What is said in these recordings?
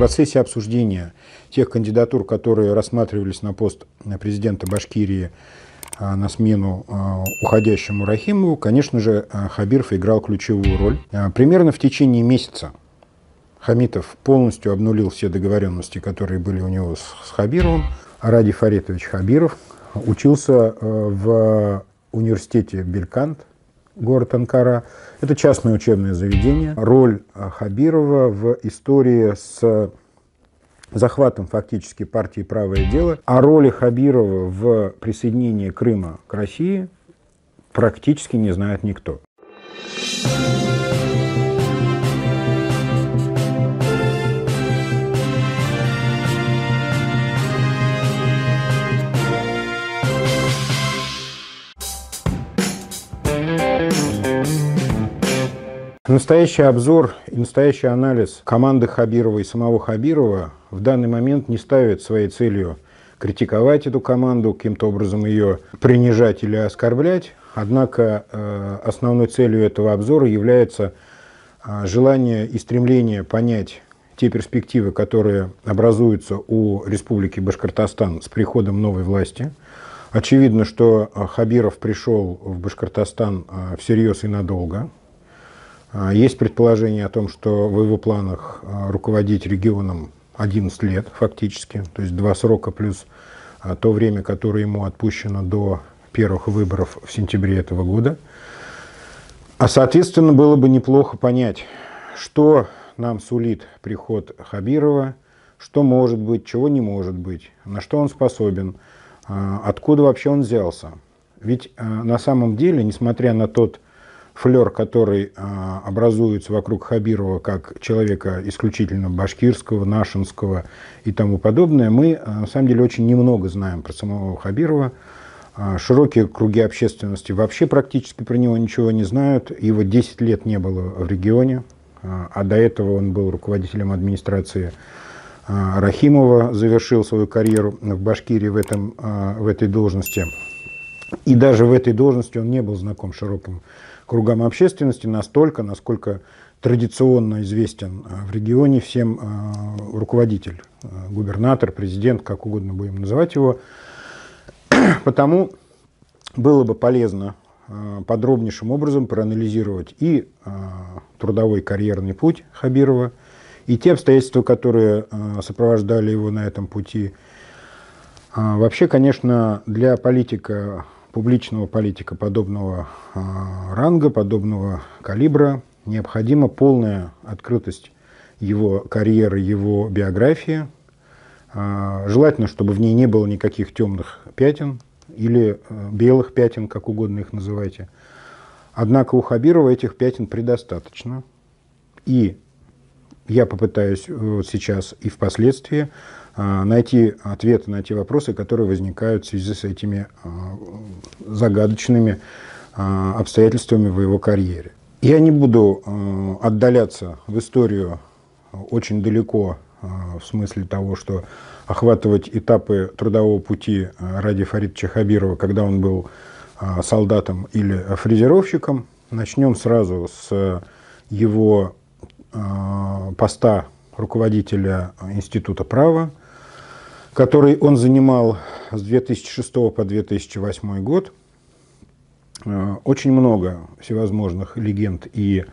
процессе обсуждения тех кандидатур, которые рассматривались на пост президента Башкирии на смену уходящему Рахимову, конечно же, Хабиров играл ключевую роль. Примерно в течение месяца Хамитов полностью обнулил все договоренности, которые были у него с Хабировым. Ради Фаритович Хабиров учился в университете Белькант, город Анкара. Это частное учебное заведение. Роль Хабирова в истории с захватом фактически партии «Правое дело», о роли Хабирова в присоединении Крыма к России практически не знает никто. Настоящий обзор и настоящий анализ команды Хабирова и самого Хабирова в данный момент не ставит своей целью критиковать эту команду, каким-то образом ее принижать или оскорблять. Однако э, основной целью этого обзора является э, желание и стремление понять те перспективы, которые образуются у Республики Башкортостан с приходом новой власти. Очевидно, что Хабиров пришел в Башкортостан э, всерьез и надолго. А, есть предположение о том, что в его планах а, руководить регионом 11 лет фактически, то есть два срока плюс а, то время, которое ему отпущено до первых выборов в сентябре этого года. А, соответственно, было бы неплохо понять, что нам сулит приход Хабирова, что может быть, чего не может быть, на что он способен, откуда вообще он взялся. Ведь на самом деле, несмотря на тот флер, который а, образуется вокруг Хабирова как человека исключительно башкирского, нашинского и тому подобное, мы а, на самом деле очень немного знаем про самого Хабирова. А, широкие круги общественности вообще практически про него ничего не знают. Его 10 лет не было в регионе, а до этого он был руководителем администрации Рахимова, завершил свою карьеру в Башкирии в, этом, в этой должности. И даже в этой должности он не был знаком широкому кругам общественности настолько, насколько традиционно известен э, в регионе всем э, руководитель, э, губернатор, президент, как угодно будем называть его. Потому было бы полезно подробнейшим образом проанализировать и трудовой карьерный путь Хабирова, и те обстоятельства, которые сопровождали его на этом пути. Вообще, конечно, для политика публичного политика подобного а, ранга, подобного калибра необходима полная открытость его карьеры, его биографии. А, желательно, чтобы в ней не было никаких темных пятен или э, белых пятен, как угодно их называйте. Однако у Хабирова этих пятен предостаточно. И я попытаюсь э, сейчас и впоследствии а, найти ответы на те вопросы, которые возникают в связи с этими а, загадочными а, обстоятельствами в его карьере. Я не буду отдаляться в историю очень далеко в смысле того, что охватывать этапы трудового пути ради Фарида Чахабирова, когда он был солдатом или фрезеровщиком. Начнем сразу с его поста руководителя Института права, который он занимал с 2006 по 2008 год. Э, очень много всевозможных легенд и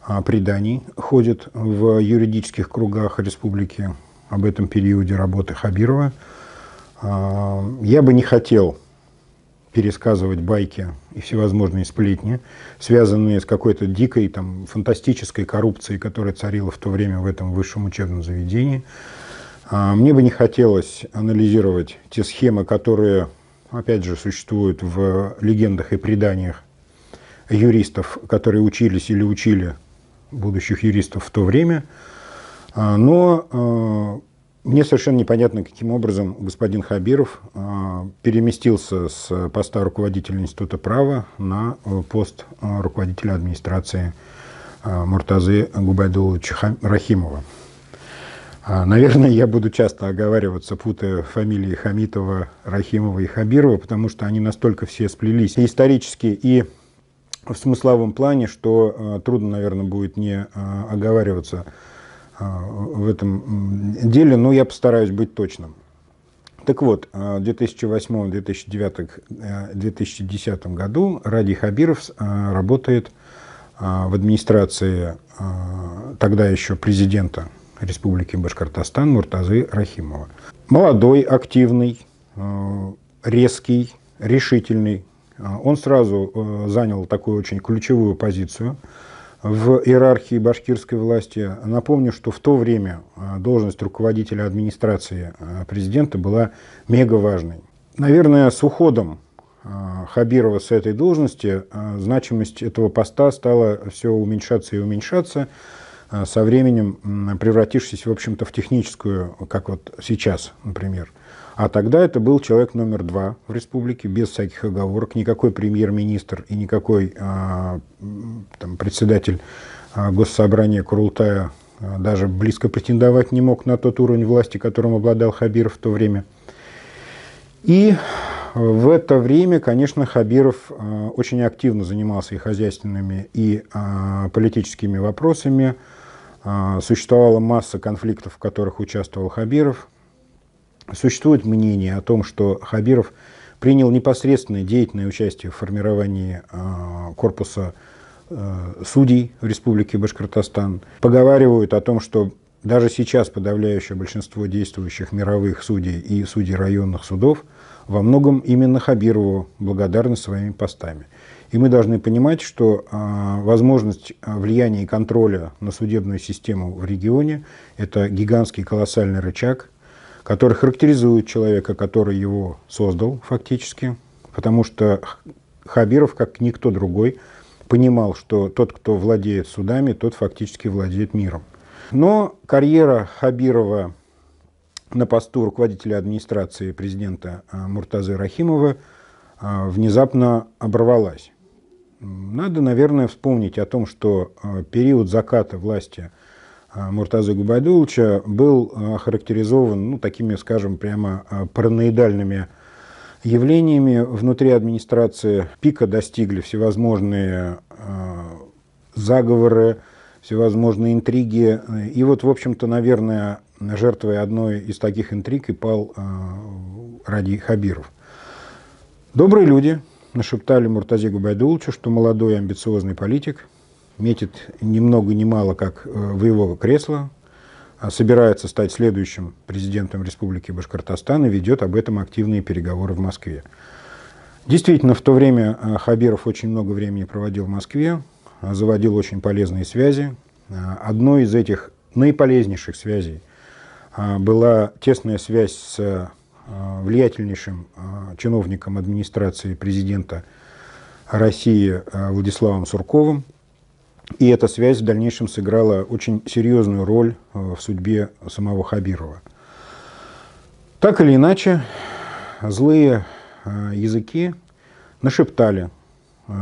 а, преданий ходит в юридических кругах республики об этом периоде работы Хабирова. А, я бы не хотел пересказывать байки и всевозможные сплетни, связанные с какой-то дикой, там, фантастической коррупцией, которая царила в то время в этом высшем учебном заведении. А, мне бы не хотелось анализировать те схемы, которые, опять же, существуют в легендах и преданиях юристов, которые учились или учили будущих юристов в то время. А, но а, мне совершенно непонятно, каким образом господин Хабиров переместился с поста руководителя Института права на пост руководителя администрации Муртазы Губайдуловича Рахимова. А, наверное, я буду часто оговариваться, путая фамилии Хамитова, Рахимова и Хабирова, потому что они настолько все сплелись и исторически, и в смысловом плане, что а, трудно, наверное, будет не а, оговариваться в этом деле, но я постараюсь быть точным. Так вот, в 2008-2010 году Ради Хабиров работает в администрации тогда еще президента Республики Башкортостан Муртазы Рахимова. Молодой, активный, резкий, решительный. Он сразу занял такую очень ключевую позицию – в иерархии башкирской власти. Напомню, что в то время должность руководителя администрации президента была мега важной. Наверное, с уходом Хабирова с этой должности значимость этого поста стала все уменьшаться и уменьшаться, со временем превратившись, в общем-то, в техническую, как вот сейчас, например, а тогда это был человек номер два в республике, без всяких оговорок. Никакой премьер-министр и никакой а, там, председатель а, госсобрания Курултая а, даже близко претендовать не мог на тот уровень власти, которым обладал Хабиров в то время. И в это время, конечно, Хабиров очень активно занимался и хозяйственными, и политическими вопросами. А, существовала масса конфликтов, в которых участвовал Хабиров. Существует мнение о том, что Хабиров принял непосредственное деятельное участие в формировании э, корпуса э, судей в Республике Башкортостан. Поговаривают о том, что даже сейчас подавляющее большинство действующих мировых судей и судей районных судов во многом именно Хабирову благодарны своими постами. И мы должны понимать, что э, возможность влияния и контроля на судебную систему в регионе – это гигантский колоссальный рычаг, который характеризует человека, который его создал фактически, потому что Хабиров, как никто другой, понимал, что тот, кто владеет судами, тот фактически владеет миром. Но карьера Хабирова на посту руководителя администрации президента а, Муртазы Рахимова а, внезапно оборвалась. Надо, наверное, вспомнить о том, что а, период заката власти – Муртаза Губайдуловича был охарактеризован ну, такими, скажем, прямо параноидальными явлениями внутри администрации. Пика достигли всевозможные заговоры, всевозможные интриги. И вот, в общем-то, наверное, жертвой одной из таких интриг и пал Ради Хабиров. Добрые люди нашептали Муртазе Губайдуловичу, что молодой амбициозный политик – метит ни много ни мало, как э, в его кресло, а собирается стать следующим президентом Республики Башкортостан и ведет об этом активные переговоры в Москве. Действительно, в то время э, Хабиров очень много времени проводил в Москве, э, заводил очень полезные связи. Одной из этих наиполезнейших связей была тесная связь с влиятельнейшим чиновником администрации президента России Владиславом Сурковым, и эта связь в дальнейшем сыграла очень серьезную роль э, в судьбе самого Хабирова. Так или иначе, злые э, языки нашептали э,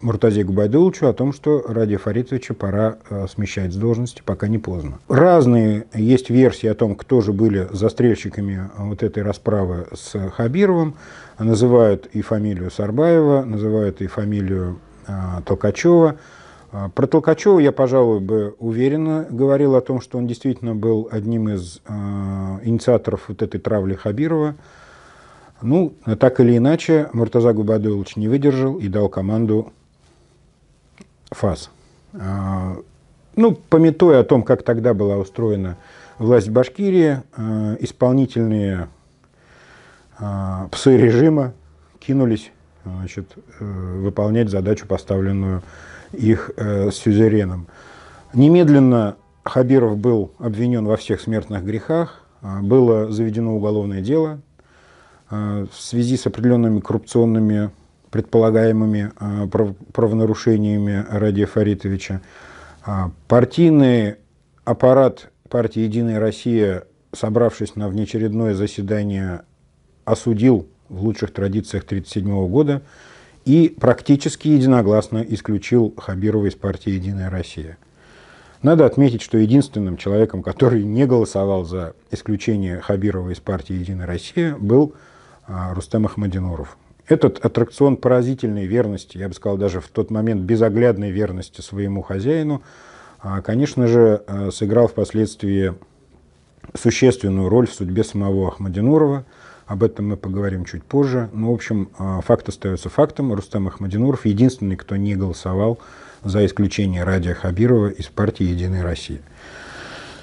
Муртазе Губайдуловичу о том, что Ради Фаритовича пора смещать с должности, пока не поздно. Разные есть версии о том, кто же были застрельщиками вот этой расправы с Хабировым. Называют и фамилию Сарбаева, называют и фамилию Толкачева. А, про Толкачева я, пожалуй, бы уверенно говорил о том, что он действительно был одним из э, инициаторов вот этой травли Хабирова. Ну, так или иначе, Муртаза Губадулович не выдержал и дал команду ФАС. Э, ну, пометуя о том, как тогда была устроена власть в Башкирии, э, исполнительные э, псы режима кинулись значит, э, выполнять задачу, поставленную их э, сюзереном. Немедленно Хабиров был обвинен во всех смертных грехах, было заведено уголовное дело в связи с определенными коррупционными предполагаемыми э, прав правонарушениями Радия Фаритовича. Э, партийный аппарат партии «Единая Россия», собравшись на внеочередное заседание, осудил в лучших традициях 1937 года и практически единогласно исключил Хабирова из партии «Единая Россия». Надо отметить, что единственным человеком, который не голосовал за исключение Хабирова из партии «Единая Россия», был а, Рустем Ахмадинуров. Этот аттракцион поразительной верности, я бы сказал, даже в тот момент безоглядной верности своему хозяину, конечно же, сыграл впоследствии существенную роль в судьбе самого Ахмадинурова. Об этом мы поговорим чуть позже. Но, в общем, факт остается фактом. Рустам Ахмадинуров единственный, кто не голосовал за исключение Радия Хабирова из партии «Единая Россия».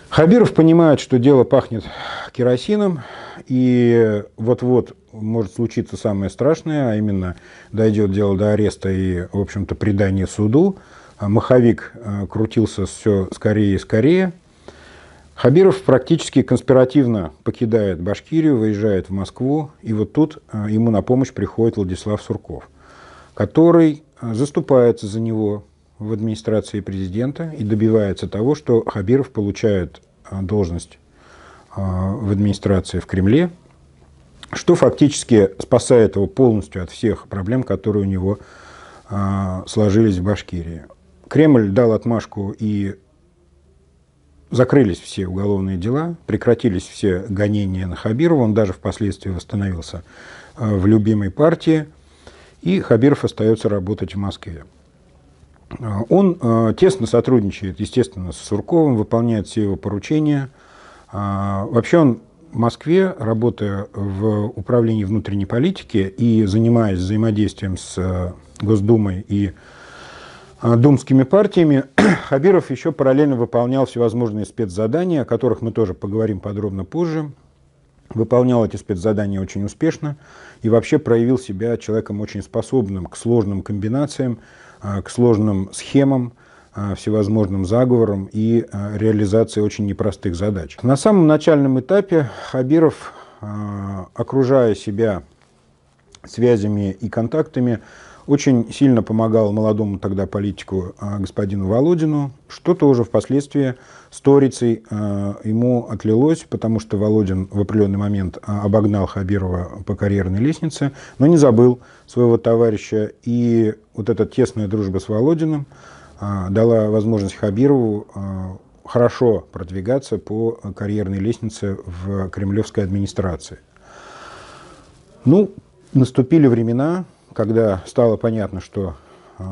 Хабиров понимает, что дело пахнет керосином, и вот-вот может случиться самое страшное, а именно дойдет дело до ареста и, в общем-то, предания суду. Маховик э, крутился все скорее и скорее. Хабиров практически конспиративно покидает Башкирию, выезжает в Москву, и вот тут э, ему на помощь приходит Владислав Сурков, который э, заступается за него, в администрации президента и добивается того, что Хабиров получает а, должность а, в администрации в Кремле, что фактически спасает его полностью от всех проблем, которые у него а, сложились в Башкирии. Кремль дал отмашку и закрылись все уголовные дела, прекратились все гонения на Хабирова, он даже впоследствии восстановился в любимой партии, и Хабиров остается работать в Москве. А, он а, тесно сотрудничает, естественно, с Сурковым, выполняет все его поручения. А, вообще он в Москве, работая в управлении внутренней политики и занимаясь взаимодействием с Госдумой и думскими партиями, Хабиров еще параллельно выполнял всевозможные спецзадания, о которых мы тоже поговорим подробно позже. Выполнял эти спецзадания очень успешно и вообще проявил себя человеком очень способным к сложным комбинациям, а, к сложным схемам, всевозможным заговорам и а, реализации очень непростых задач. На самом начальном этапе Хабиров, окружая себя связями и контактами, очень сильно помогал молодому тогда политику господину Володину. Что-то уже впоследствии сторицей ему отлилось, потому что Володин в определенный момент обогнал Хабирова по карьерной лестнице, но не забыл своего товарища. И вот эта тесная дружба с Володиным дала возможность Хабирову а, хорошо продвигаться по карьерной лестнице в кремлевской администрации. Ну, наступили времена, когда стало понятно, что э,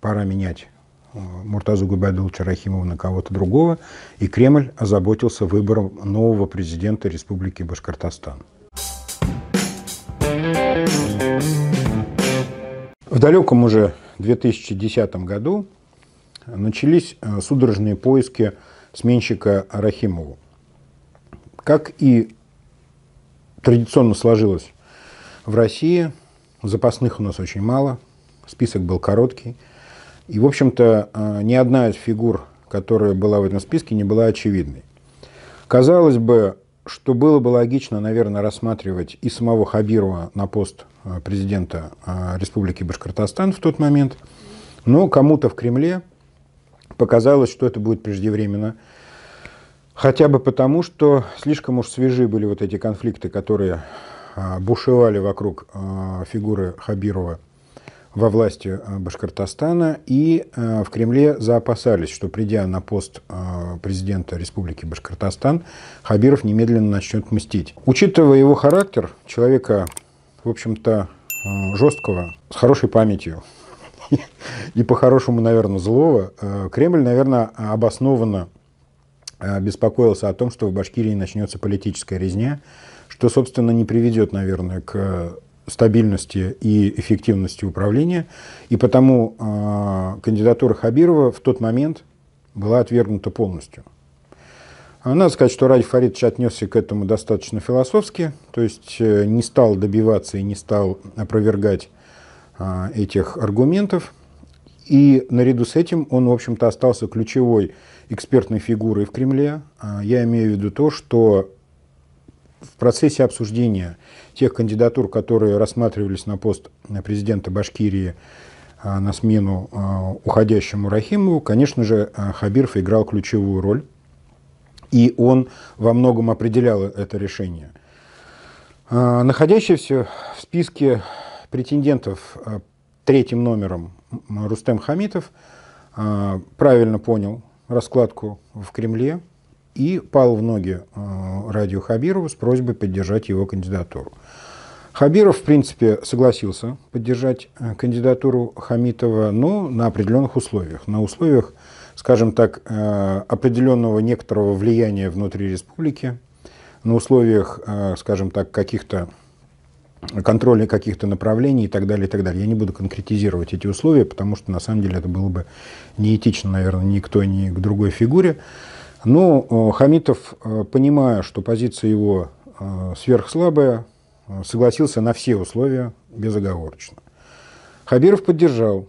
пора менять Муртазу Губайдуловича Рахимова на кого-то другого, и Кремль озаботился выбором нового президента Республики Башкортостан. В далеком уже 2010 году начались э, судорожные поиски сменщика Рахимову. Как и традиционно сложилось в России, запасных у нас очень мало, список был короткий. И, в общем-то, э, ни одна из фигур, которая была в этом списке, не была очевидной. Казалось бы, что было бы логично, наверное, рассматривать и самого Хабирова на пост э, президента э, Республики Башкортостан в тот момент, но кому-то в Кремле показалось, что это будет преждевременно, хотя бы потому, что слишком уж свежи были вот эти конфликты, которые э, бушевали вокруг фигуры Хабирова во власти э, Башкортостана, и э, в Кремле заопасались, что придя на пост э, президента Республики Башкортостан, Хабиров немедленно начнет мстить. Учитывая его характер, человека, в общем-то, жесткого, с хорошей памятью, и по-хорошему, наверное, злого, Кремль, наверное, обоснованно беспокоился о том, что в Башкирии начнется политическая резня, что, собственно, не приведет, наверное, к стабильности и эффективности управления. И потому э, кандидатура Хабирова в тот момент была отвергнута полностью. А надо сказать, что Ради Фаридович отнесся к этому достаточно философски, то есть э, не стал добиваться и не стал опровергать э, этих аргументов. И наряду с этим он, в общем-то, остался ключевой экспертной фигурой в Кремле. Я имею в виду то, что в процессе обсуждения тех кандидатур, которые рассматривались на пост президента Башкирии а, на смену а, уходящему Рахимову, конечно же, а, Хабиров играл ключевую роль, и он во многом определял это решение. Находящийся в списке претендентов третьим номером Рустем Хамитов правильно понял раскладку в Кремле, и пал в ноги э, Радио Хабирову с просьбой поддержать его кандидатуру. Хабиров, в принципе, согласился поддержать э, кандидатуру Хамитова, но на определенных условиях. На условиях скажем так, определенного некоторого влияния внутри республики на условиях, скажем так, каких-то контроля каких-то направлений и так далее, и так далее. Я не буду конкретизировать эти условия, потому что на самом деле это было бы неэтично, наверное, ни к той, ни к другой фигуре. Но Хамитов, понимая, что позиция его сверхслабая, согласился на все условия безоговорочно. Хабиров поддержал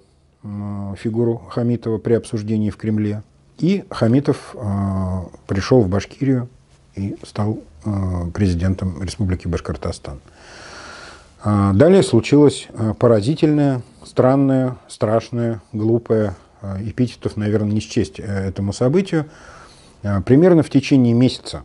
фигуру Хамитова при обсуждении в Кремле. И Хамитов пришел в Башкирию и стал президентом Республики Башкортостан. Далее случилось поразительное, странное, страшное, глупое, эпитетов, наверное, не счесть э, этому событию. Примерно в течение месяца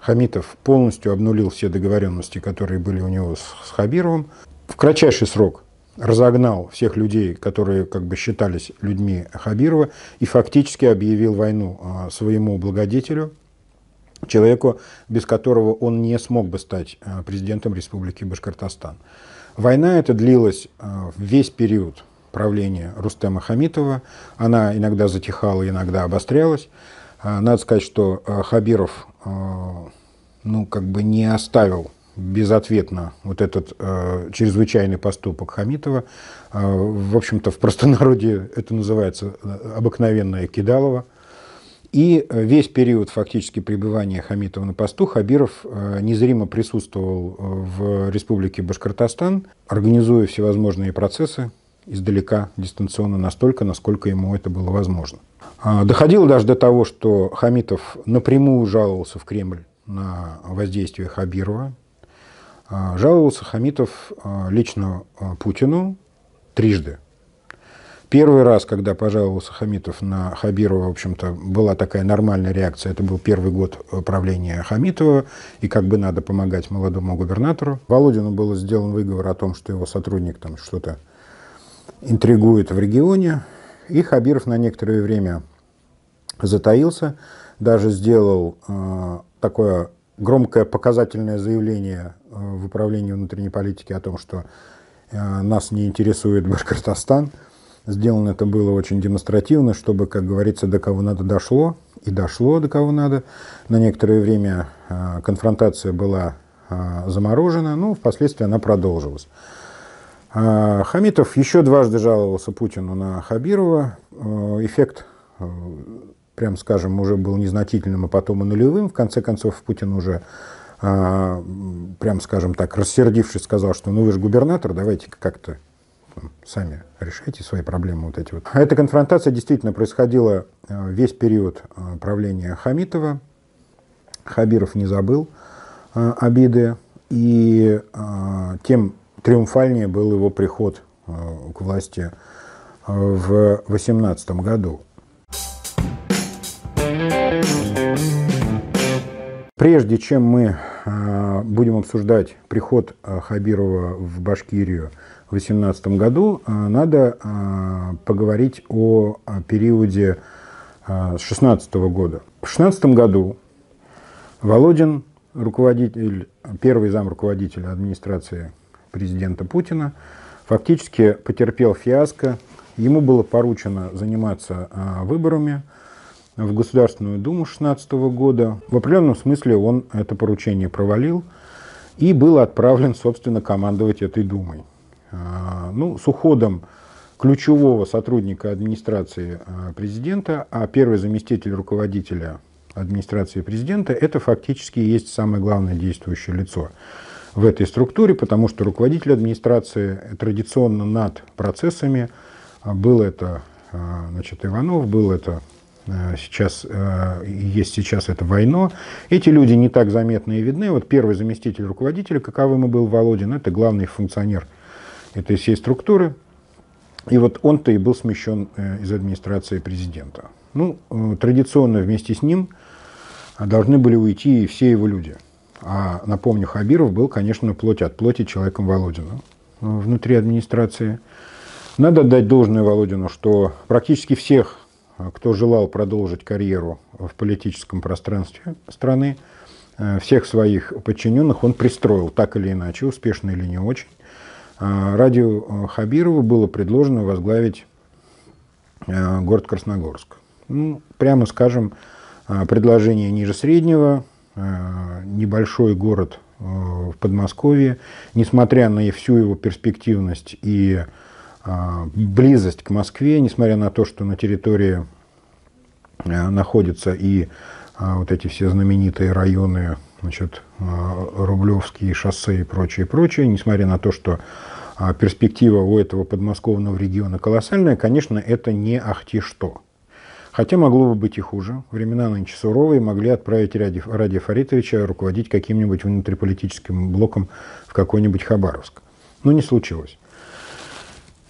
Хамитов полностью обнулил все договоренности, которые были у него с Хабировым. В кратчайший срок разогнал всех людей, которые как бы считались людьми Хабирова, и фактически объявил войну своему благодетелю, человеку, без которого он не смог бы стать э, президентом Республики Башкортостан. Война эта длилась э, весь период правления Рустема Хамитова. Она иногда затихала, иногда обострялась. Э, надо сказать, что Хабиров ну, как бы не оставил безответно вот этот э, чрезвычайный поступок Хамитова. Э, в общем-то, в простонародье это называется обыкновенное кидалово. И весь период фактически пребывания Хамитова на посту Хабиров незримо присутствовал в Республике Башкортостан, организуя всевозможные процессы издалека, дистанционно, настолько, насколько ему это было возможно. А, доходило даже до того, что Хамитов напрямую жаловался в Кремль на воздействие Хабирова. А, жаловался Хамитов лично Путину трижды. Первый раз, когда пожаловался Хамитов на Хабирова, в общем-то, была такая нормальная реакция. Это был первый год правления Хамитова, и как бы надо помогать молодому губернатору. Володину был сделан выговор о том, что его сотрудник там что-то интригует в регионе, и Хабиров на некоторое время затаился, даже сделал э, такое громкое показательное заявление э, в управлении внутренней политики о том, что э, нас не интересует Башкортостан – Сделано это было очень демонстративно, чтобы, как говорится, до кого надо дошло, и дошло до кого надо. На некоторое время а, конфронтация была а, заморожена, но впоследствии она продолжилась. А, Хамитов еще дважды жаловался Путину на Хабирова. Эффект, прям скажем, уже был незначительным, а потом и нулевым. В конце концов, Путин уже, прям скажем так, рассердившись, сказал, что ну вы же губернатор, давайте как-то сами решайте свои проблемы вот эти вот. Эта конфронтация действительно происходила э, весь период э, правления Хамитова. Хабиров не забыл э, обиды, и тем триумфальнее был его приход к власти в 18 году. Прежде чем мы будем обсуждать приход Хабирова в Башкирию 2018 году, э, надо э, поговорить о периоде э, с 2016 года. В 2016 году Володин, руководитель, первый зам руководителя администрации президента Путина, фактически потерпел фиаско. Ему было поручено заниматься выборами в Государственную Думу 2016 года. В определенном смысле он это поручение провалил и был отправлен, собственно, командовать этой Думой. А, ну, с уходом ключевого сотрудника администрации а, президента, а первый заместитель руководителя администрации президента, это фактически есть самое главное действующее лицо в этой структуре, потому что руководитель администрации традиционно над процессами, а, был это значит, Иванов, был это сейчас, есть сейчас это Войно. Эти люди не так заметны и видны. Вот первый заместитель руководителя, каковым и был Володин, это главный функционер этой всей структуры. И вот он-то и был смещен э, из администрации президента. Ну, э, традиционно вместе с ним должны были уйти и все его люди. А напомню, Хабиров был, конечно, плоть от плоти человеком Володина э, внутри администрации. Надо отдать должное Володину, что практически всех, кто желал продолжить карьеру в политическом пространстве страны, всех своих подчиненных он пристроил так или иначе, успешно или не очень. А, Радио э, Хабирову было предложено возглавить э, город Красногорск. Ну, прямо скажем, предложение ниже среднего, небольшой город в Подмосковье, несмотря на всю его перспективность и близость к Москве, несмотря на то, что на территории находятся и вот эти все знаменитые районы, значит, Рублевские шоссе и прочее, прочее, несмотря на то, что перспектива у этого подмосковного региона колоссальная, конечно, это не ахти что. Хотя могло бы быть и хуже. Времена нынче суровые, могли отправить Ради, Ради Фаритовича руководить каким-нибудь внутриполитическим блоком в какой-нибудь Хабаровск. Но не случилось.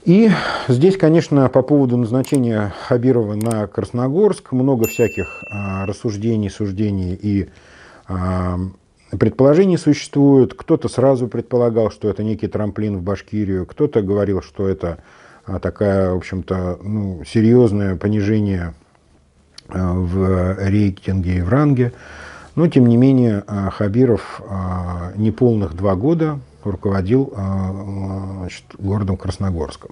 И здесь, конечно, по поводу назначения Хабирова на Красногорск много всяких а, рассуждений, суждений и а, предположений существует. Кто-то сразу предполагал, что это некий трамплин в Башкирию, кто-то говорил, что это а, такая, в общем-то, ну, серьезное понижение в рейтинге и в ранге. Но, тем не менее, э, Хабиров э, неполных два года руководил значит, городом Красногорском.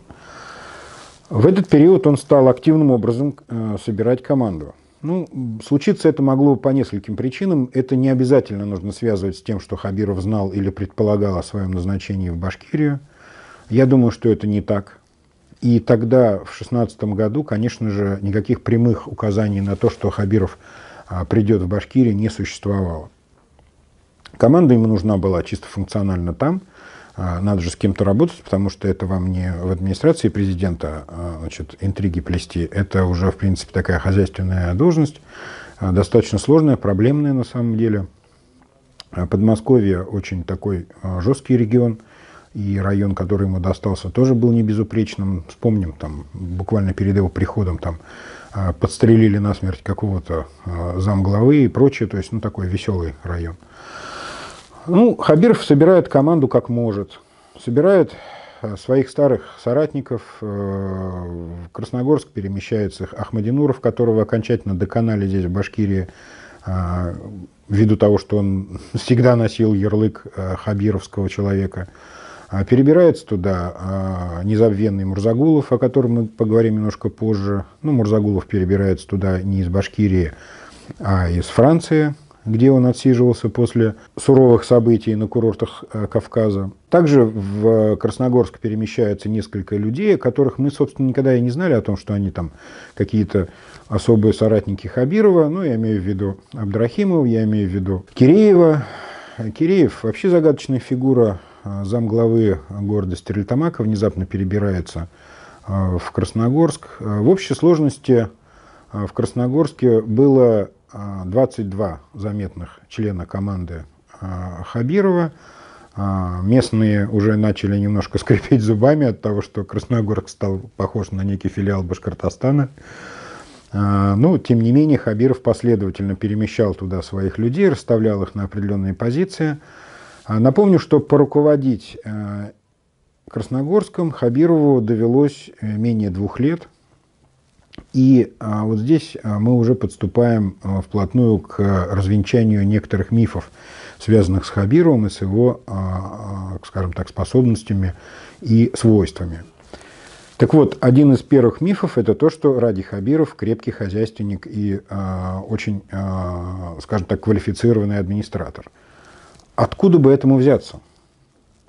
В этот период он стал активным образом собирать команду. Ну, случиться это могло по нескольким причинам. Это не обязательно нужно связывать с тем, что Хабиров знал или предполагал о своем назначении в Башкирию. Я думаю, что это не так. И тогда, в 2016 году, конечно же, никаких прямых указаний на то, что Хабиров а, придет в Башкирию, не существовало. Команда ему нужна была чисто функционально там. А, надо же с кем-то работать, потому что это вам не в администрации президента а, значит, интриги плести. Это уже, в принципе, такая хозяйственная должность, достаточно сложная, проблемная на самом деле. Подмосковье очень такой жесткий регион – и район, который ему достался, тоже был не безупречным. Вспомним, там, буквально перед его приходом там а, подстрелили насмерть какого-то а, замглавы и прочее, то есть, ну, такой веселый район. Ну, Хабиров собирает команду как может. Собирает а, своих старых соратников. В Красногорск перемещается Ахмадинуров, которого окончательно доконали здесь, в Башкирии, ввиду того, что он всегда носил ярлык хабировского человека. А перебирается туда а, незабвенный Мурзагулов, о котором мы поговорим немножко позже. Ну, Мурзагулов перебирается туда не из Башкирии, а из Франции, где он отсиживался после суровых событий на курортах а, Кавказа. Также в Красногорск перемещаются несколько людей, которых мы, собственно, никогда и не знали о том, что они там какие-то особые соратники Хабирова. Ну, я имею в виду Абдрахимова, я имею в виду Киреева. Киреев вообще загадочная фигура, Э, замглавы города Стерлитамака внезапно перебирается э, в Красногорск. Э, в общей сложности в Красногорске было 22 заметных члена команды Хабирова. Местные уже начали немножко скрипеть зубами от того, что Красногорск стал похож на некий филиал Башкортостана. Но, тем не менее, Хабиров последовательно перемещал туда своих людей, расставлял их на определенные позиции – а напомню, что поруководить э, Красногорском Хабирову довелось э, менее двух лет. И а, вот здесь а, мы уже подступаем вплотную к развенчанию некоторых мифов, связанных с Хабировым и с его, скажем так, способностями и свойствами. Так вот, один из первых мифов – это то, что Ради Хабиров – крепкий хозяйственник и очень, скажем так, квалифицированный администратор – Откуда бы этому взяться?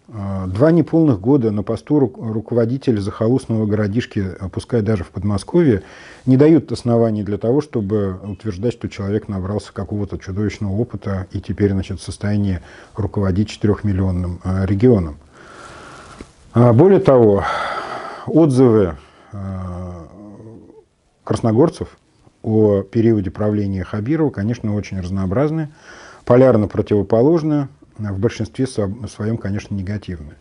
А, два неполных года на посту руководителя захолустного городишки, пускай даже в Подмосковье, не дают оснований для того, чтобы утверждать, что человек набрался какого-то чудовищного опыта и теперь значит, в состоянии руководить четырехмиллионным а, регионом. А, более того, отзывы красногорцев о периоде правления Хабирова, конечно, очень разнообразны полярно противоположны, в большинстве своем, конечно, негативны.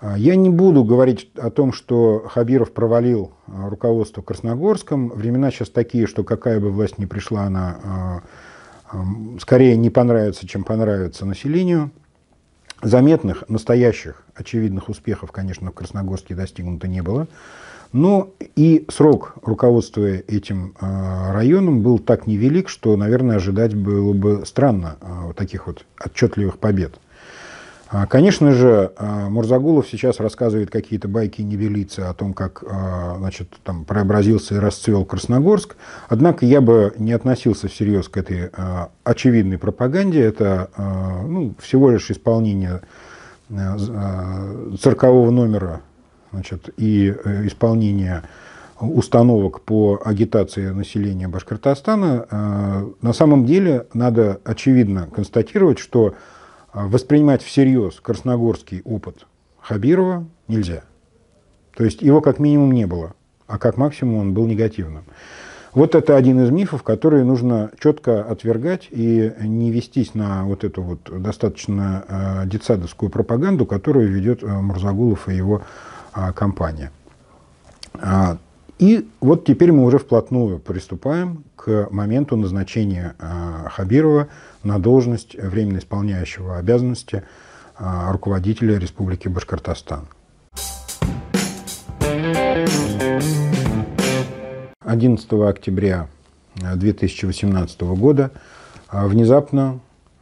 А, я не буду говорить о том, что Хабиров провалил а, руководство Красногорском. Времена сейчас такие, что какая бы власть ни пришла, она а, скорее не понравится, чем понравится населению. Заметных, настоящих, очевидных успехов, конечно, в Красногорске достигнуто не было. Но и срок руководства этим а, районом был так невелик, что, наверное, ожидать было бы странно а, таких вот отчетливых побед. А, конечно же, Мурзагулов сейчас рассказывает какие-то байки небелицы о том, как значит, там преобразился и расцвел Красногорск. Однако я бы не относился всерьез к этой очевидной пропаганде. Это ну, всего лишь исполнение циркового номера значит, и э, исполнение установок по агитации населения Башкортостана. На самом деле надо очевидно констатировать, что а воспринимать всерьез красногорский опыт Хабирова нельзя. То есть его как минимум не было, а как максимум он был негативным. Вот это один из мифов, которые нужно четко отвергать и не вестись на вот эту вот достаточно э, детсадовскую пропаганду, которую ведет э, Мурзагулов и его э, компания. А, и вот теперь мы уже вплотную приступаем к моменту назначения э, Хабирова на должность временно исполняющего обязанности руководителя Республики Башкортостан. 11 октября 2018 года внезапно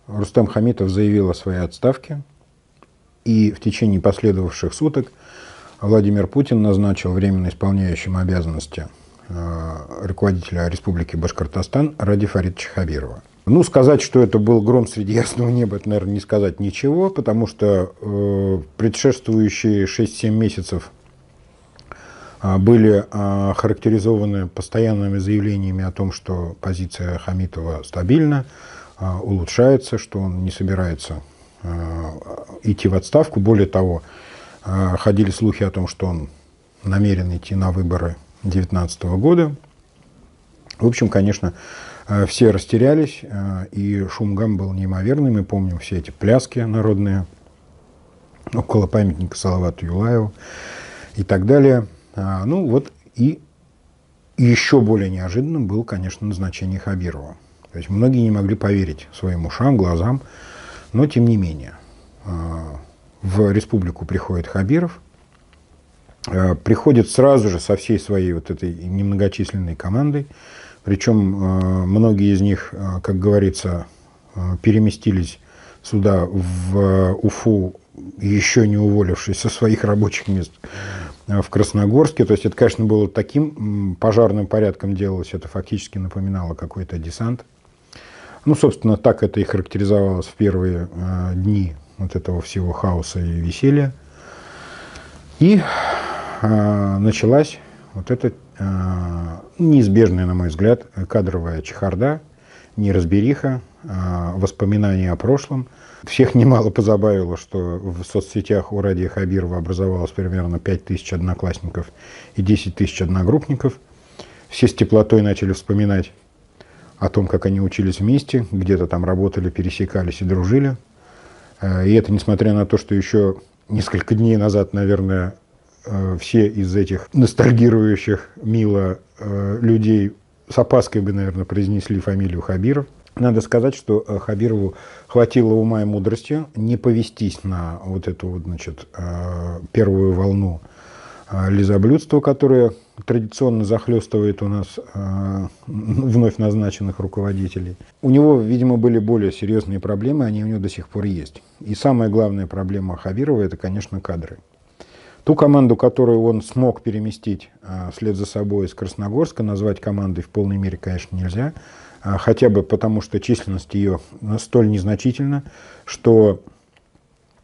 Рустам Хамитов заявил о своей отставке, и в течение последовавших суток – Владимир Путин назначил временно исполняющим обязанности э, руководителя Республики Башкортостан Ради Фаридовича Хабирова. Ну, сказать, что это был гром среди ясного неба, это, наверное, не сказать ничего, потому что э, предшествующие 6-7 месяцев э, были э, характеризованы постоянными заявлениями о том, что позиция Хамитова стабильна, э, улучшается, что он не собирается э, идти в отставку. Более того, ходили слухи о том, что он намерен идти на выборы 2019 года. В общем, конечно, э, все растерялись, э, и шум гам был неимоверный. Мы помним все эти пляски народные около памятника Салавату Юлаеву и так далее. А, ну вот и еще более неожиданным был, конечно, назначение Хабирова. То есть многие не могли поверить своим ушам, глазам, но тем не менее. В республику приходит Хабиров, э, приходит сразу же со всей своей вот этой немногочисленной командой, причем э, многие из них, э, как говорится, переместились сюда, в Уфу, еще не уволившись со своих рабочих мест в Красногорске. То есть это, конечно, было таким пожарным порядком делалось, это фактически напоминало какой-то десант. Ну, собственно, так это и характеризовалось в первые дни вот этого всего хаоса и веселья. И э, началась вот эта э, неизбежная, на мой взгляд, кадровая чехарда, неразбериха, э, воспоминания о прошлом. Всех немало позабавило, что в соцсетях у Радия Хабирова образовалось примерно 5 тысяч одноклассников и 10 тысяч одногруппников. Все с теплотой начали вспоминать о том, как они учились вместе, где-то там работали, пересекались и дружили. Э, и это несмотря на то, что еще несколько дней назад, наверное, э, все из этих ностальгирующих мило э, людей с опаской бы, наверное, произнесли фамилию Хабиров. Надо сказать, что Хабирову хватило ума и мудрости не повестись на вот эту вот, значит, первую волну а, лизоблюдство, которое традиционно захлестывает у нас э, вновь назначенных руководителей. У него, видимо, были более серьезные проблемы, они у него до сих пор есть. И самая главная проблема Хабирова – это, конечно, кадры. Ту команду, которую он смог переместить э, вслед за собой из Красногорска, назвать командой в полной мере, конечно, нельзя. Э, хотя бы потому, что численность ее столь незначительна, что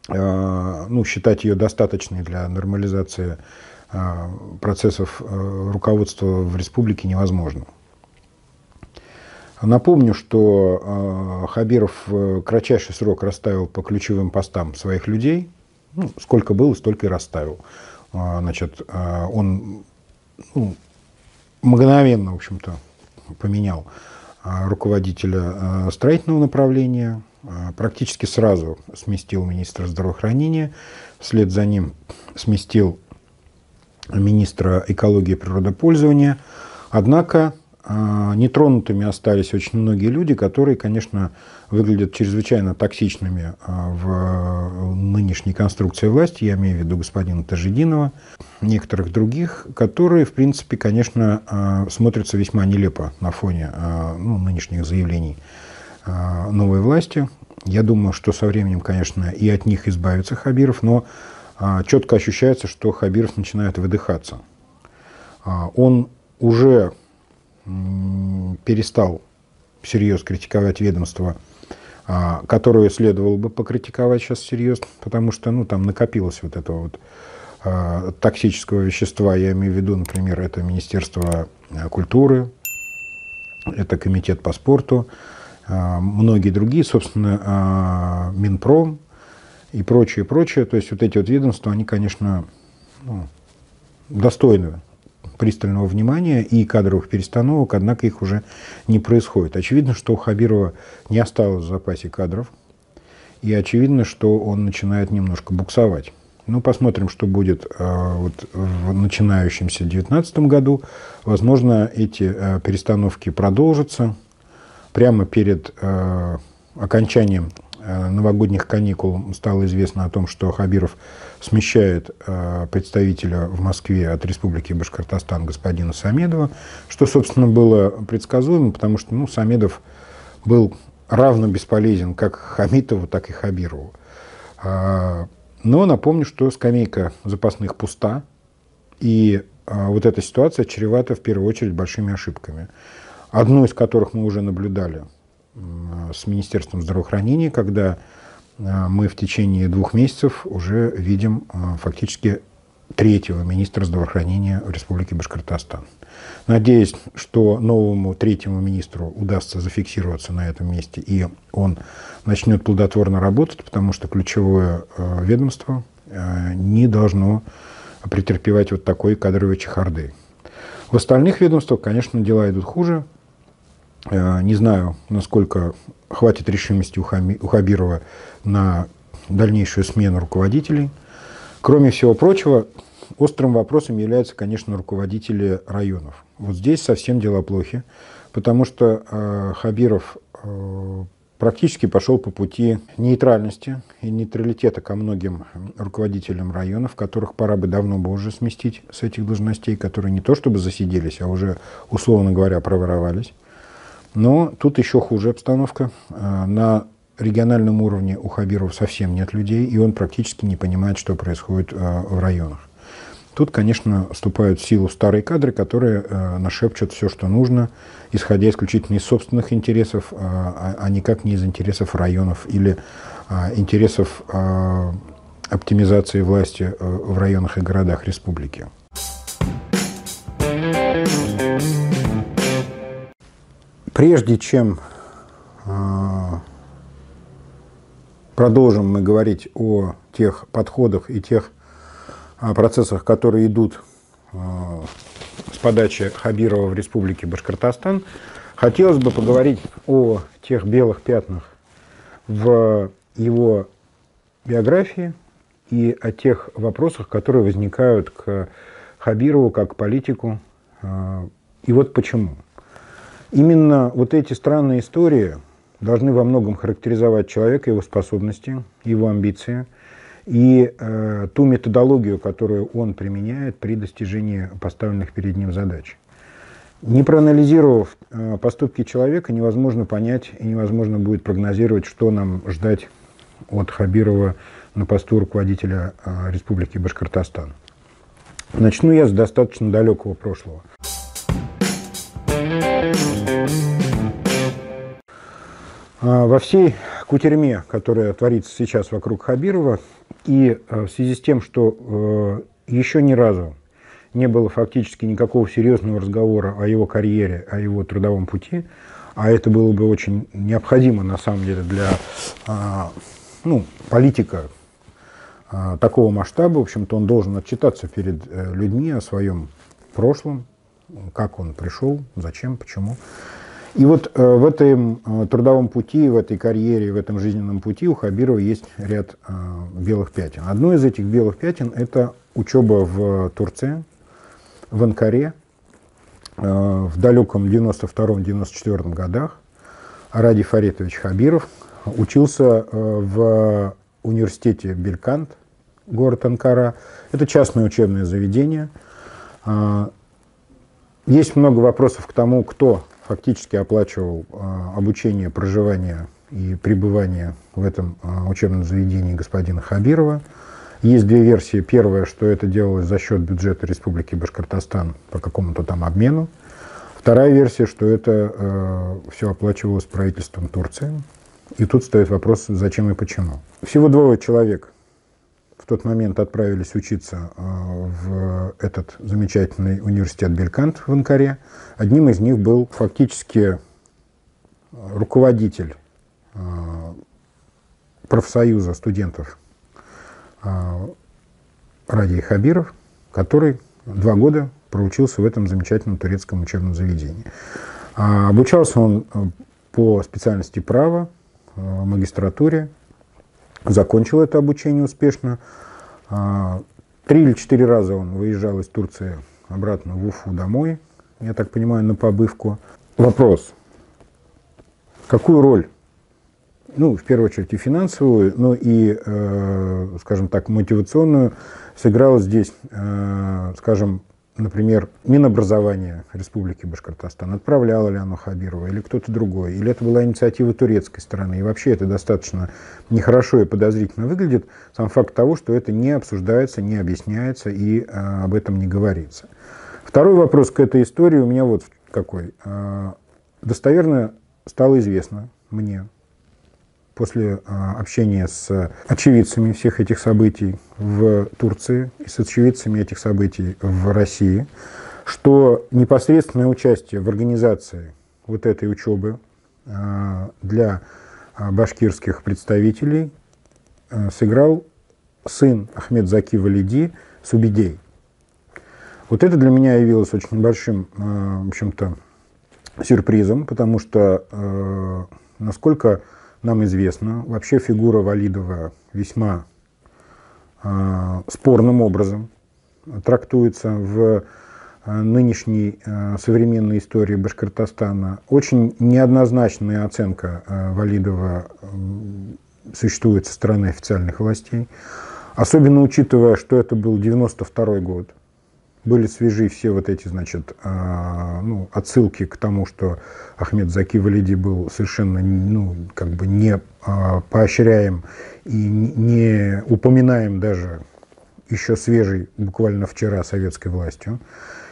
э, ну, считать ее достаточной для нормализации процессов э, руководства в республике невозможно. Напомню, что э, Хабиров кратчайший срок расставил по ключевым постам своих людей. Ну, сколько было, столько и расставил. Значит, он ну, мгновенно, в общем-то, поменял руководителя строительного направления, практически сразу сместил министра здравоохранения, вслед за ним сместил министра экологии и природопользования. Однако а, нетронутыми остались очень многие люди, которые, конечно, выглядят чрезвычайно токсичными а, в нынешней конструкции власти, я имею в виду господина Тажидинова, некоторых других, которые, в принципе, конечно, а, смотрятся весьма нелепо на фоне ну, нынешних заявлений новой власти. Я думаю, что со временем, конечно, и от них избавится Хабиров, но четко ощущается, что Хабиров начинает выдыхаться. А, он уже перестал всерьез критиковать ведомство, а, которое следовало бы покритиковать сейчас всерьез, потому что ну, там накопилось вот этого вот а, токсического вещества. Я имею в виду, например, это Министерство а, культуры, это Комитет по спорту, многие другие, собственно, Минпром и прочее, прочее. То есть вот эти вот ведомства, они, конечно, ну, достойны пристального внимания и кадровых перестановок, однако их уже не происходит. Очевидно, что у Хабирова не осталось в запасе кадров, и очевидно, что он начинает немножко буксовать. Ну, посмотрим, что будет э, вот, в начинающемся 2019 году. Возможно, эти э, перестановки продолжатся прямо перед э, окончанием новогодних каникул стало известно о том, что Хабиров смещает э, представителя в Москве от Республики Башкортостан господина Самедова, что, собственно, было предсказуемо, потому что ну, Самедов был равно бесполезен как Хамитову, так и Хабирову. А, но напомню, что скамейка запасных пуста, и а, вот эта ситуация чревата в первую очередь большими ошибками. Одну из которых мы уже наблюдали – с Министерством здравоохранения, когда э, мы в течение двух месяцев уже видим э, фактически третьего министра здравоохранения в Республике Башкортостан. Надеюсь, что новому третьему министру удастся зафиксироваться на этом месте, и он начнет плодотворно работать, потому что ключевое э, ведомство не должно претерпевать вот такой кадровой чехарды. В остальных ведомствах, конечно, дела идут хуже. Э, не знаю, насколько хватит решимости у Хабирова на дальнейшую смену руководителей. Кроме всего прочего, острым вопросом являются, конечно, руководители районов. Вот здесь совсем дела плохи, потому что э, Хабиров э, практически пошел по пути нейтральности и нейтралитета ко многим руководителям районов, которых пора бы давно бы уже сместить с этих должностей, которые не то чтобы засиделись, а уже, условно говоря, проворовались. Но тут еще хуже обстановка. А, на региональном уровне у Хабирова совсем нет людей, и он практически не понимает, что происходит а, в районах. Тут, конечно, вступают в силу старые кадры, которые э, нашепчут все, что нужно, исходя исключительно из собственных интересов, э, а никак не из интересов районов или э, интересов э, оптимизации власти э, в районах и городах республики. Прежде чем а, продолжим мы говорить о тех подходах и тех а, процессах, которые идут а, с подачи Хабирова в Республике Башкортостан, хотелось бы поговорить о тех белых пятнах в его биографии и о тех вопросах, которые возникают к Хабирову как политику. И вот почему. Именно вот эти странные истории должны во многом характеризовать человека, его способности, его амбиции и э, ту методологию, которую он применяет при достижении поставленных перед ним задач. Не проанализировав э, поступки человека, невозможно понять и невозможно будет прогнозировать, что нам ждать от Хабирова на посту руководителя э, Республики Башкортостан. Начну я с достаточно далекого прошлого. Во всей кутерьме, которая творится сейчас вокруг Хабирова, и а, в связи с тем, что э, еще ни разу не было фактически никакого серьезного разговора о его карьере, о его трудовом пути, а это было бы очень необходимо на самом деле для а, ну, политика такого масштаба. В общем-то, он должен отчитаться перед э, людьми о своем прошлом, как он пришел, зачем, почему. И вот э, в этом э, трудовом пути, в этой карьере, в этом жизненном пути у Хабирова есть ряд э, белых пятен. Одно из этих белых пятен – это учеба в Турции, в Анкаре, в далеком 92-94 годах. Ради Фаритович Хабиров учился в университете Белькант, город Анкара. Это частное учебное заведение. Есть много вопросов к тому, кто фактически оплачивал а, обучение, проживание и пребывания в этом учебном заведении господина Хабирова. Есть две версии. Первая, что это делалось за счет бюджета Республики Башкортостан по какому-то там обмену. Вторая версия, что это э, все оплачивалось правительством Турции. И тут стоит вопрос, зачем и почему. Всего двое человек тот момент отправились учиться э, в этот замечательный университет Белькант в Анкаре. Одним из них был фактически руководитель э, профсоюза студентов э, Радий Хабиров, который два года проучился в этом замечательном турецком учебном заведении. А обучался он по специальности права, магистратуре, закончил это обучение успешно. А, три или четыре раза он выезжал из Турции обратно в Уфу домой, я так понимаю, на побывку. Вопрос. Какую роль, ну, в первую очередь и финансовую, но и, э, скажем так, мотивационную, сыграла здесь, э, скажем, например, Минобразование Республики Башкортостан, отправляло ли оно Хабирова или кто-то другой, или это была инициатива турецкой стороны. И вообще это достаточно нехорошо и подозрительно выглядит, сам факт того, что это не обсуждается, не объясняется и а, об этом не говорится. Второй вопрос к этой истории у меня вот какой. А, достоверно стало известно мне, после а, общения с очевидцами всех этих событий в Турции и с очевидцами этих событий в России, что непосредственное участие в организации вот этой учебы а, для а, башкирских представителей сыграл сын Ахмед Заки Валиди Субидей. Вот это для меня явилось очень большим, в общем-то, сюрпризом, потому что, насколько нам известно. Вообще фигура Валидова весьма э, спорным образом трактуется в э, нынешней э, современной истории Башкортостана. Очень неоднозначная оценка э, Валидова э, существует со стороны официальных властей. Особенно учитывая, что это был 92 год – были свежи все вот эти, значит, э, ну, отсылки к тому, что Ахмед Заки Валиди был совершенно, ну, как бы не э, поощряем и не упоминаем даже еще свежий, буквально вчера, советской властью.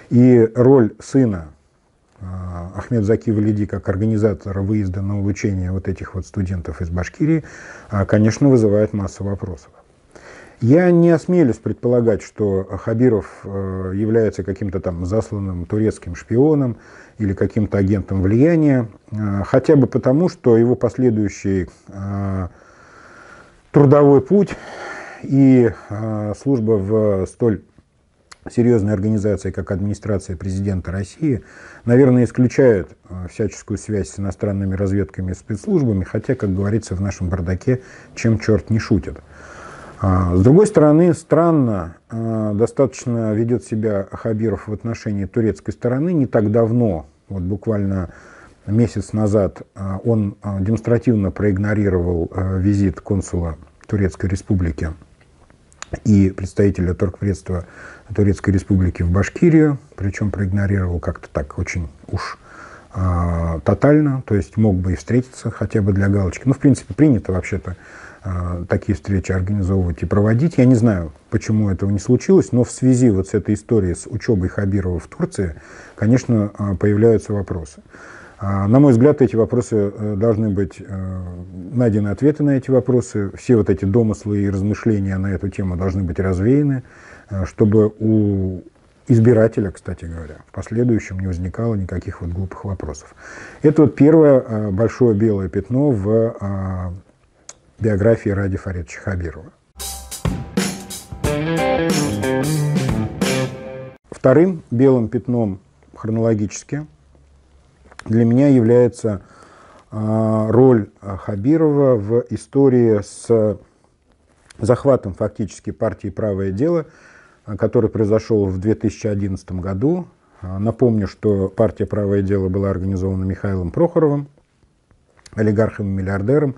И роль сына э, Ахмед Заки Валиди как организатора выезда на улучшение вот этих вот студентов из Башкирии, конечно, вызывает массу вопросов. Я не осмелюсь предполагать, что Хабиров э, является каким-то там засланным турецким шпионом или каким-то агентом влияния, э, хотя бы потому, что его последующий э, трудовой путь и служба в столь серьезной организации, как администрация президента России, наверное, исключают всяческую связь с иностранными разведками и спецслужбами, хотя, как говорится в нашем бардаке, чем черт не шутит. А, с другой стороны, странно а, достаточно ведет себя Хабиров в отношении турецкой стороны. Не так давно, вот буквально месяц назад, а, он демонстративно проигнорировал визит консула Турецкой Республики и представителя торгпредства Турецкой Республики в Башкирию, причем проигнорировал как-то так очень уж тотально, то есть мог бы и встретиться хотя бы для галочки. Ну, в принципе, принято вообще-то такие встречи организовывать и проводить. Я не знаю, почему этого не случилось, но в связи вот с этой историей с учебой Хабирова в Турции, конечно, э, появляются вопросы. А, на мой взгляд, эти вопросы э, должны быть найдены ответы на эти вопросы. Все вот эти домыслы и размышления на эту тему должны быть развеяны, чтобы у избирателя, кстати говоря, в последующем не возникало никаких вот глупых вопросов. Это вот первое большое белое пятно в биографии Ради Фаридовича Хабирова. Вторым белым пятном хронологически для меня является а, роль Хабирова в истории с захватом фактически партии «Правое дело», который произошел в 2011 году. А, напомню, что партия «Правое дело» была организована Михаилом Прохоровым, олигархом и миллиардером,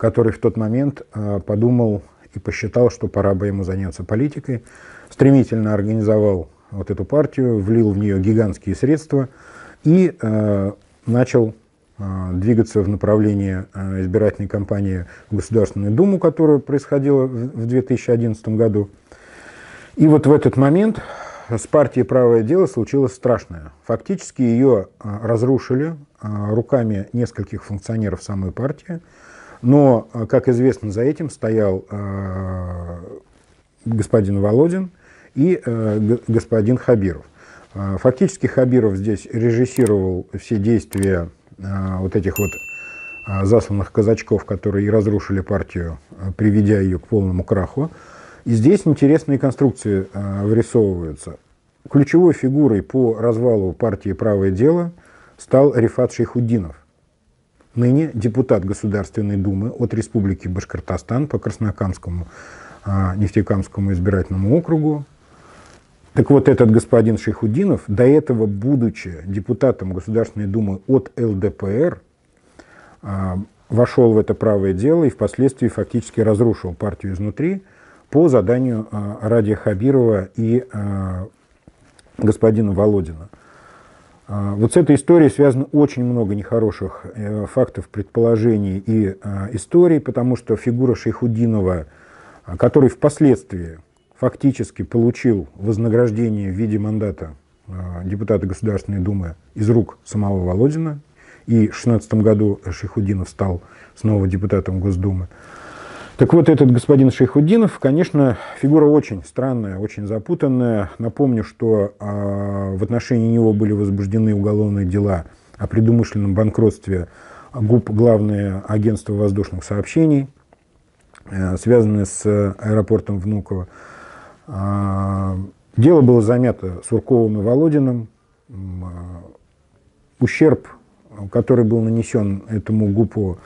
который в тот момент э, подумал и посчитал, что пора бы ему заняться политикой, стремительно организовал вот эту партию, влил в нее гигантские средства и э, начал двигаться в направлении избирательной кампании в Государственную Думу, которая происходила в 2011 году. И вот в этот момент с партией «Правое дело» случилось страшное. Фактически ее разрушили руками нескольких функционеров самой партии. Но, как известно, за этим стоял господин Володин и господин Хабиров. Фактически Хабиров здесь режиссировал все действия вот этих вот засланных казачков, которые и разрушили партию, приведя ее к полному краху. И здесь интересные конструкции вырисовываются. Ключевой фигурой по развалу партии «Правое дело» стал Рифат Шейхуддинов, ныне депутат Государственной Думы от Республики Башкортостан по Краснокамскому нефтекамскому избирательному округу, так вот, этот господин Шейхудинов, до этого, будучи депутатом Государственной Думы от ЛДПР, а, вошел в это правое дело и впоследствии фактически разрушил партию изнутри по заданию а, Радия Хабирова и а, господина Володина. Вот с этой историей связано очень много нехороших э, фактов, предположений и историй, потому что фигура Шейхудинова, который впоследствии фактически получил вознаграждение в виде мандата а, депутата Государственной Думы из рук самого Володина. И в 2016 году Шейхудинов стал снова депутатом Госдумы. Так вот, этот господин Шейхудинов, конечно, фигура очень странная, очень запутанная. Напомню, что э, в отношении него были возбуждены уголовные дела о предумышленном банкротстве ГУП Главное агентство воздушных сообщений, э, связанное с аэропортом Внуково. А, дело было замято Сурковым и Володиным. А, ущерб, который был нанесен этому ГУПу,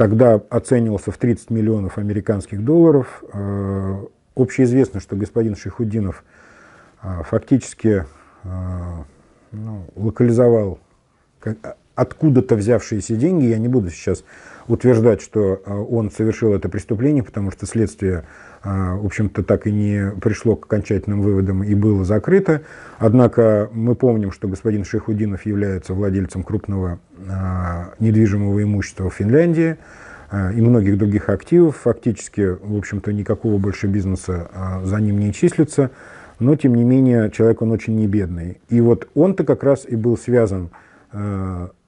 тогда оценивался в 30 миллионов американских долларов. А, общеизвестно, что господин Шихудинов фактически ну, локализовал откуда-то взявшиеся деньги. Я не буду сейчас утверждать, что он совершил это преступление, потому что следствие в общем-то, так и не пришло к окончательным выводам и было закрыто. Однако мы помним, что господин Шейхудинов является владельцем крупного а, недвижимого имущества в Финляндии а, и многих других активов. Фактически, в общем-то, никакого больше бизнеса за ним не числится, но, тем не менее, человек он очень не бедный. И вот он-то как раз и был связан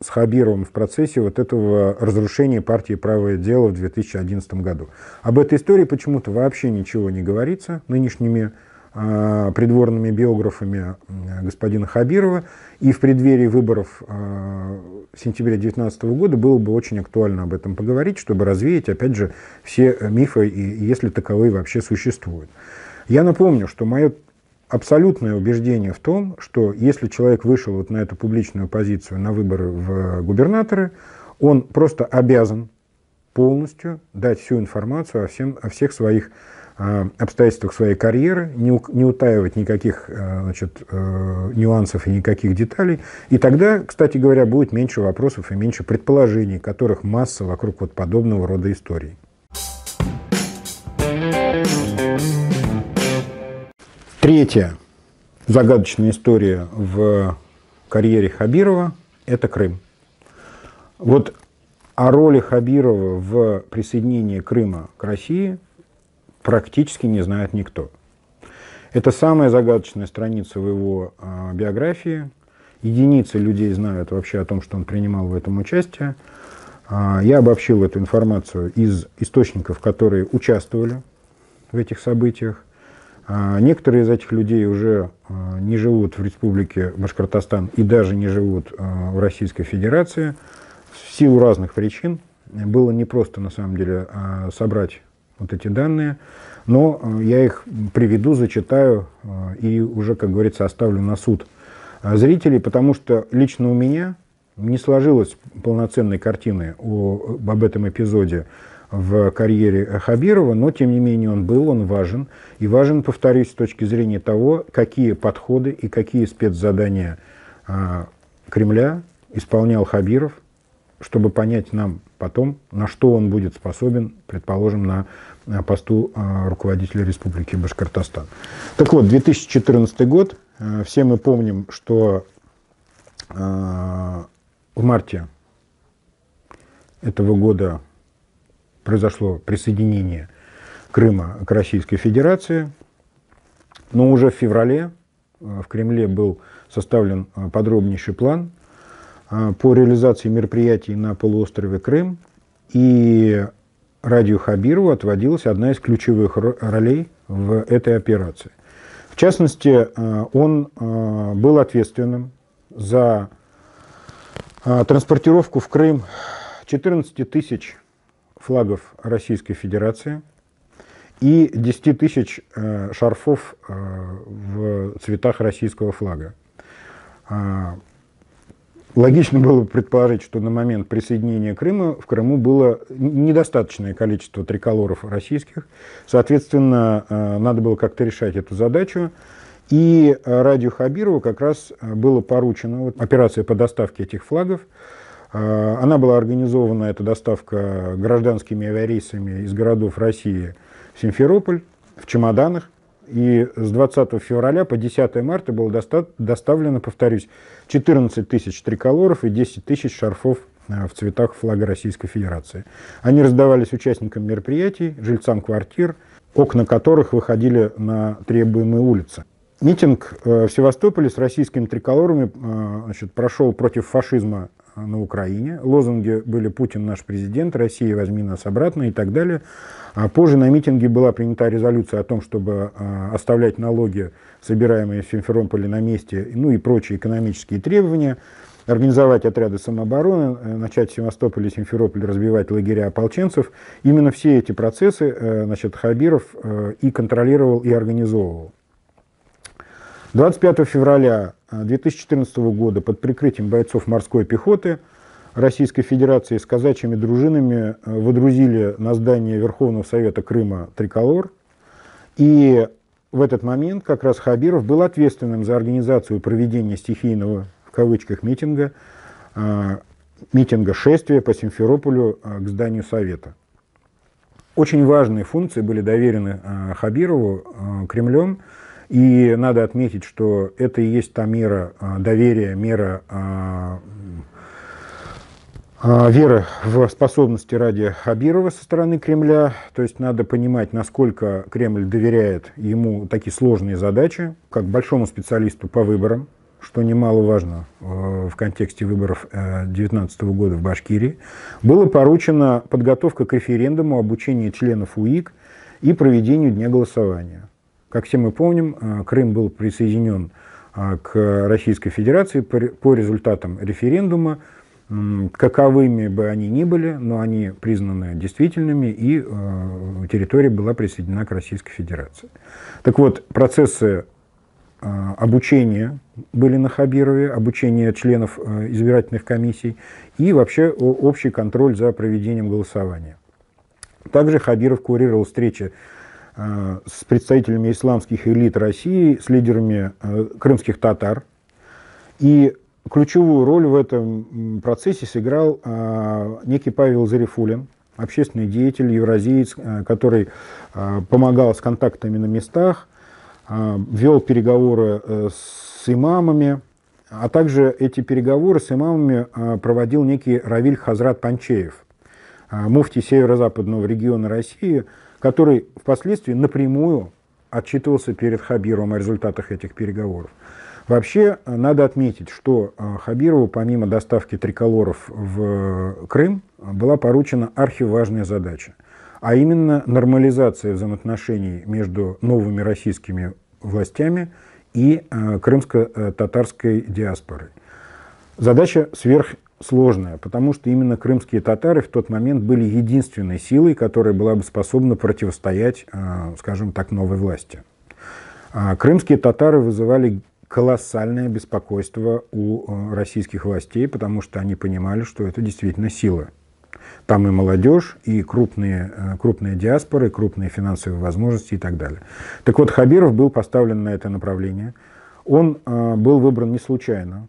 с Хабировым в процессе вот этого разрушения партии «Правое дело» в 2011 году. Об этой истории почему-то вообще ничего не говорится нынешними э, придворными биографами господина Хабирова. И в преддверии выборов э, сентября 2019 года было бы очень актуально об этом поговорить, чтобы развеять, опять же, все мифы, и, если таковые вообще существуют. Я напомню, что мое абсолютное убеждение в том, что если человек вышел вот на эту публичную позицию на выборы в губернаторы, он просто обязан полностью дать всю информацию о, всем, о всех своих э, обстоятельствах своей карьеры, не, не утаивать никаких э, значит, э, нюансов и никаких деталей. И тогда, кстати говоря, будет меньше вопросов и меньше предположений, которых масса вокруг вот подобного рода историй. Третья загадочная история в карьере Хабирова – это Крым. Вот о роли Хабирова в присоединении Крыма к России практически не знает никто. Это самая загадочная страница в его э, биографии. Единицы людей знают вообще о том, что он принимал в этом участие. Э, я обобщил эту информацию из источников, которые участвовали в этих событиях. А, некоторые из этих людей уже а, не живут в республике Башкортостан и даже не живут а, в Российской Федерации. В силу разных причин было непросто, на самом деле, собрать вот эти данные, но я их приведу, зачитаю и уже, как говорится, оставлю на суд зрителей, потому что лично у меня не сложилось полноценной картины об этом эпизоде в карьере Хабирова, но тем не менее он был, он важен. И важен, повторюсь, с точки зрения того, какие подходы и какие спецзадания а, Кремля исполнял Хабиров, чтобы понять нам потом, на что он будет способен, предположим, на, посту а, руководителя Республики Башкортостан. Так вот, 2014 год. А, все мы помним, что в марте этого года произошло присоединение Крыма к Российской Федерации. Но уже в феврале в Кремле был составлен подробнейший план по реализации мероприятий на полуострове Крым. И Радию Хабирову отводилась одна из ключевых ролей в этой операции. В частности, э, он э, был ответственным за э, транспортировку в Крым 14 тысяч флагов Российской Федерации и 10 тысяч шарфов в цветах российского флага. Логично было предположить, что на момент присоединения Крыма в Крыму было недостаточное количество триколоров российских. Соответственно, э, надо было как-то решать эту задачу. И Радио Хабирову как раз э, было поручено вот, операция по доставке этих флагов. Э, она была организована, эта доставка, гражданскими авиарейсами из городов России в Симферополь, в чемоданах. И с 20 февраля по 10 марта было доставлено, повторюсь, 14 тысяч триколоров и 10 тысяч шарфов э, в цветах флага Российской Федерации. Они раздавались участникам мероприятий, жильцам квартир, окна которых выходили на требуемые улицы. Митинг э, в Севастополе с российскими триколорами э, значит, прошел против фашизма на Украине. Лозунги были «Путин наш президент», «Россия, возьми нас обратно» и так далее. А позже на митинге была принята резолюция о том, чтобы а, оставлять налоги, собираемые в Симферополе на месте, ну и прочие экономические требования, организовать отряды самообороны, э, начать в Севастополе и Симферополе разбивать лагеря ополченцев. Именно все эти процессы э, значит, Хабиров э, и контролировал, и организовывал. 25 февраля 2014 года под прикрытием бойцов морской пехоты Российской Федерации с казачьими дружинами э, водрузили на здание Верховного Совета Крыма триколор. И в этот момент как раз Хабиров был ответственным за организацию проведения стихийного, в кавычках, митинга, э, митинга шествия по Симферополю э, к зданию Совета. Очень важные функции были доверены Хабирову Кремлем, и надо отметить, что это и есть та мера а, доверия, мера а, а, веры в способности ради Хабирова со стороны Кремля. То есть надо понимать, насколько Кремль доверяет ему такие сложные задачи, как большому специалисту по выборам, что немаловажно в контексте выборов 2019 года в Башкирии, было поручена подготовка к референдуму, обучение членов УИК и проведению дня голосования. Как все мы помним, э, Крым был присоединен э, к Российской Федерации по результатам референдума. Каковыми бы они ни были, но они признаны действительными, и э, территория была присоединена к Российской Федерации. Так вот, процессы обучения были на Хабирове, обучение членов избирательных комиссий и вообще общий контроль за проведением голосования. Также Хабиров курировал встречи с представителями исламских элит России, с лидерами э, крымских татар. И ключевую роль в этом процессе сыграл э, некий Павел Зарифулин, общественный деятель, евразиец, который помогал с контактами на местах, вел переговоры с имамами, а также эти переговоры с имамами проводил некий Равиль Хазрат Панчеев, муфтий северо-западного региона России, который впоследствии напрямую отчитывался перед Хабировым о результатах этих переговоров. Вообще, э, надо отметить, что э, Хабирову, помимо доставки триколоров в Крым, была поручена архиважная задача, а именно нормализация взаимоотношений между новыми российскими властями и э, крымско-татарской диаспорой. Задача сверх сложная, потому что именно крымские татары в тот момент были единственной силой, которая была бы способна противостоять, э, скажем так, новой власти. А крымские татары вызывали колоссальное беспокойство у э, российских властей, потому что они понимали, что это действительно сила. Там и молодежь, и крупные, э, крупные диаспоры, крупные финансовые возможности и так далее. Так вот, Хабиров был поставлен на это направление. Он был выбран не случайно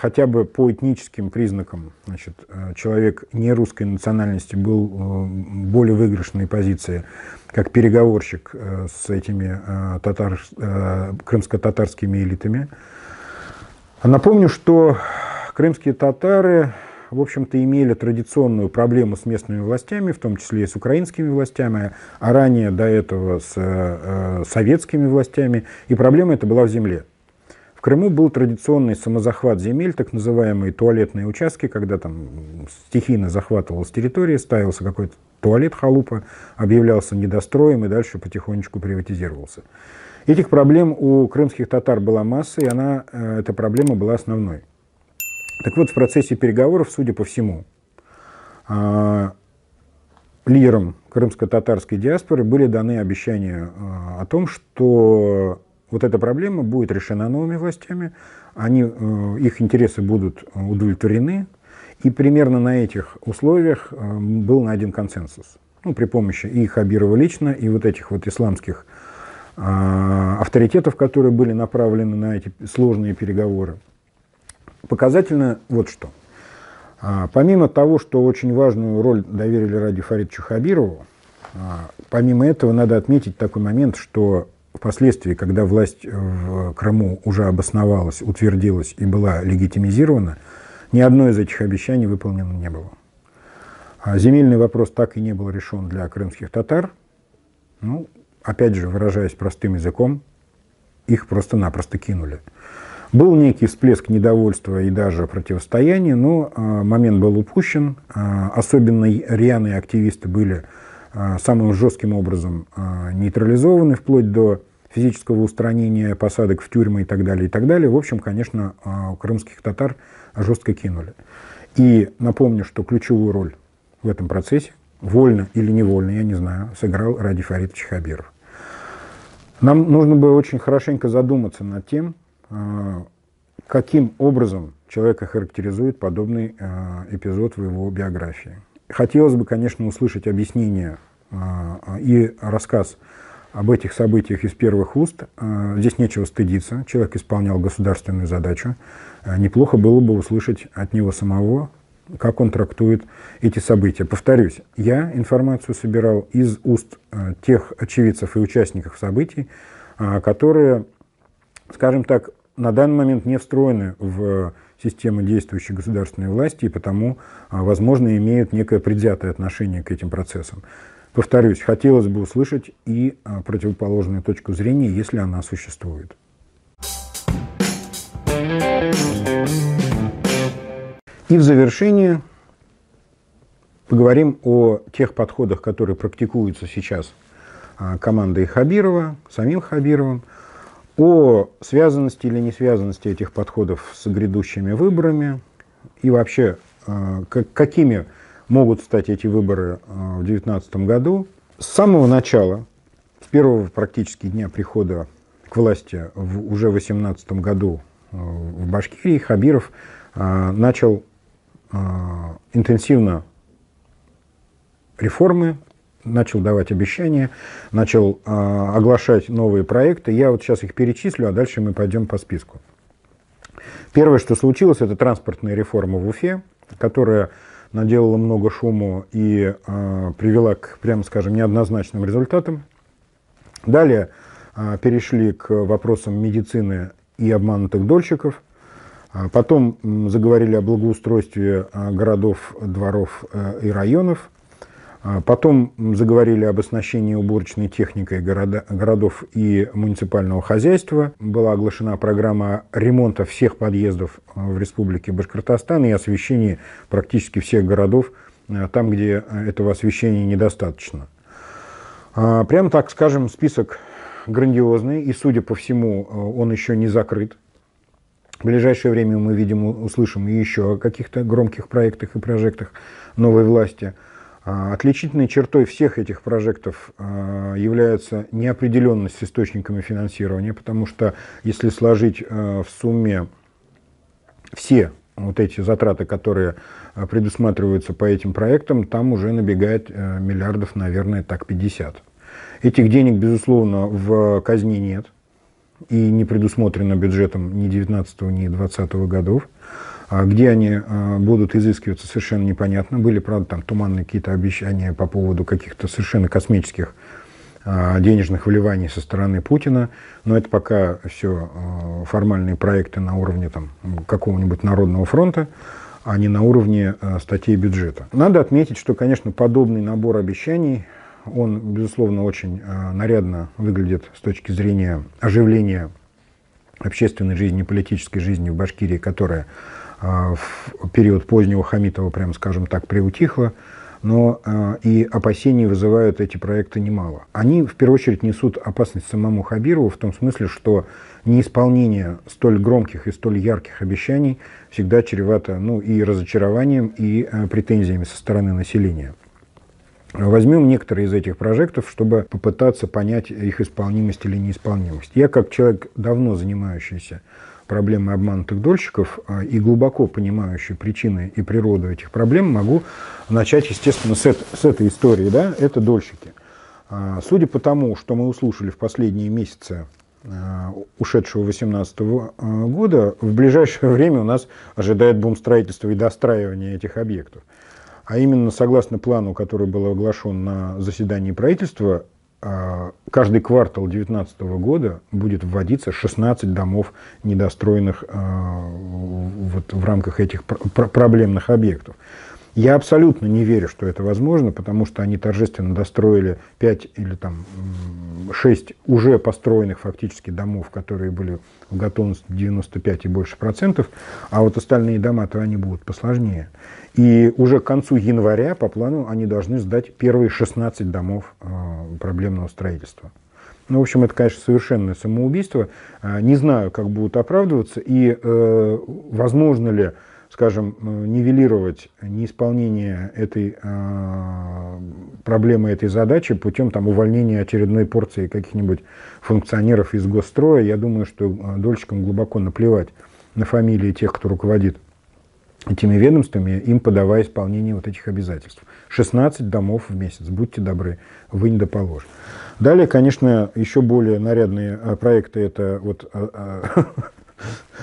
хотя бы по этническим признакам значит, э, человек не русской национальности был в э, более выигрышной позиции, как переговорщик э, с этими татар, крымско-татарскими элитами. Напомню, что крымские татары в общем-то, имели традиционную проблему с местными властями, в том числе и с украинскими властями, а ранее до этого с советскими властями, и проблема эта была в земле. В Крыму был традиционный самозахват земель, так называемые туалетные участки, когда там стихийно захватывалась территория, ставился какой-то туалет халупа, объявлялся недостроем и дальше потихонечку приватизировался. Этих проблем у крымских татар была масса, и она, э, эта проблема была основной. Так вот, в процессе переговоров, судя по всему, а, лидерам крымско-татарской диаспоры были даны обещания а, о том, что вот эта проблема будет решена новыми властями, они, э, их интересы будут удовлетворены, и примерно на этих условиях э, был найден консенсус. Ну, при помощи и Хабирова лично, и вот этих вот исламских э, авторитетов, которые были направлены на эти сложные переговоры. Показательно вот что. Помимо того, что очень важную роль доверили Ради Фаридовичу Хабирову, а, помимо этого надо отметить такой момент, что Впоследствии, когда власть в Крыму уже обосновалась, утвердилась и была легитимизирована, ни одно из этих обещаний выполнено не было. А земельный вопрос так и не был решен для крымских татар. Ну, опять же, выражаясь простым языком, их просто-напросто кинули. Был некий всплеск недовольства и даже противостояния, но э, момент был упущен. Э, особенно рьяные активисты были э, самым жестким образом э, нейтрализованы, вплоть до физического устранения посадок в тюрьмы и так далее, и так далее. В общем, конечно, а, крымских татар жестко кинули. И напомню, что ключевую роль в этом процессе, вольно или невольно, я не знаю, сыграл Ради Фаридович Хабиров. Нам нужно бы очень хорошенько задуматься над тем, а, каким образом человека характеризует подобный а, эпизод в его биографии. Хотелось бы, конечно, услышать объяснение и рассказ об этих событиях из первых уст. Э, здесь нечего стыдиться. Человек исполнял государственную задачу. Неплохо было бы услышать от него самого, как он трактует эти события. Повторюсь, я информацию собирал из уст тех очевидцев и участников событий, которые, скажем так, на данный момент не встроены в систему действующей государственной власти и потому, возможно, имеют некое предвзятое отношение к этим процессам. Повторюсь, хотелось бы услышать и а, противоположную точку зрения, если она существует. И в завершение поговорим о тех подходах, которые практикуются сейчас а, командой Хабирова, самим Хабировым, о связанности или не связанности этих подходов с грядущими выборами и вообще а, какими могут стать эти выборы э, в 2019 году. С самого начала, с первого практически дня прихода к власти в уже 2018 году э, в Башкирии Хабиров э, начал интенсивно реформы, начал давать обещания, начал оглашать новые проекты. Я вот сейчас их перечислю, а дальше мы пойдем по списку. Первое, что случилось, это транспортная реформа в Уфе, которая наделала много шуму и э, привела к, прямо скажем, неоднозначным результатам. Далее э, перешли к вопросам медицины и обманутых дольщиков. Потом заговорили о благоустройстве городов, дворов и районов. А потом заговорили об оснащении уборочной техникой города, городов и муниципального хозяйства. Была оглашена программа ремонта всех подъездов э, в Республике Башкортостан и освещения практически всех городов, э, там, где этого освещения недостаточно. А, прямо так скажем, список грандиозный, и, судя по всему, э, он еще не закрыт. В ближайшее время мы, видим, услышим еще о каких-то громких проектах и прожектах новой власти – отличительной чертой всех этих прожектов а, является неопределенность с источниками финансирования, потому что если сложить а, в сумме все вот эти затраты, которые предусматриваются по этим проектам, там уже набегает миллиардов, наверное, так 50. Этих денег, безусловно, в казне нет и не предусмотрено бюджетом ни 19 ни 20 годов. А где они а, будут изыскиваться, совершенно непонятно. Были, правда, там туманные какие-то обещания по поводу каких-то совершенно космических а, денежных вливаний со стороны Путина, но это пока все формальные проекты на уровне там, какого-нибудь народного фронта. а не на уровне э, статей бюджета. Надо отметить, что, конечно, подобный набор обещаний, он, безусловно, очень э, нарядно выглядит с точки зрения оживления общественной жизни, политической жизни в Башкирии, которая э, в период позднего Хамитова, прямо скажем так, приутихла но э, и опасений вызывают эти проекты немало. Они, в первую очередь, несут опасность самому Хабирову в том смысле, что неисполнение столь громких и столь ярких обещаний всегда чревато ну, и разочарованием, и э, претензиями со стороны населения. Возьмем некоторые из этих прожектов, чтобы попытаться понять их исполнимость или неисполнимость. Я, как человек, давно занимающийся проблемой обманутых дольщиков э, и глубоко понимающий причины и природу этих проблем, могу начать, естественно, с, это, с этой истории. Да? Это дольщики. А, судя по тому, что мы услышали в последние месяцы Э, ушедшего 2018 э, года, в ближайшее время у нас ожидает бум строительства и достраивания этих объектов. А именно, согласно плану, который был оглашен на заседании правительства, каждый квартал 2019 года будет вводиться 16 домов недостроенных вот в рамках этих проблемных объектов. Я абсолютно не верю, что это возможно, потому что они торжественно достроили 5 или там 6 уже построенных фактически домов, которые были в готовности 95 и больше процентов, а вот остальные дома-то они будут посложнее. И уже к концу января по плану они должны сдать первые 16 домов э, проблемного строительства. Ну, в общем, это, конечно, совершенное самоубийство. Э, не знаю, как будут оправдываться и э, возможно ли скажем, э, нивелировать неисполнение этой э, проблемы, этой задачи путем там, увольнения очередной порции каких-нибудь функционеров из госстроя, я думаю, что э, дольщикам глубоко наплевать на фамилии тех, кто руководит этими ведомствами, им подавая исполнение вот этих обязательств. 16 домов в месяц, будьте добры, вы не доположь. Далее, конечно, еще более нарядные э, проекты, это вот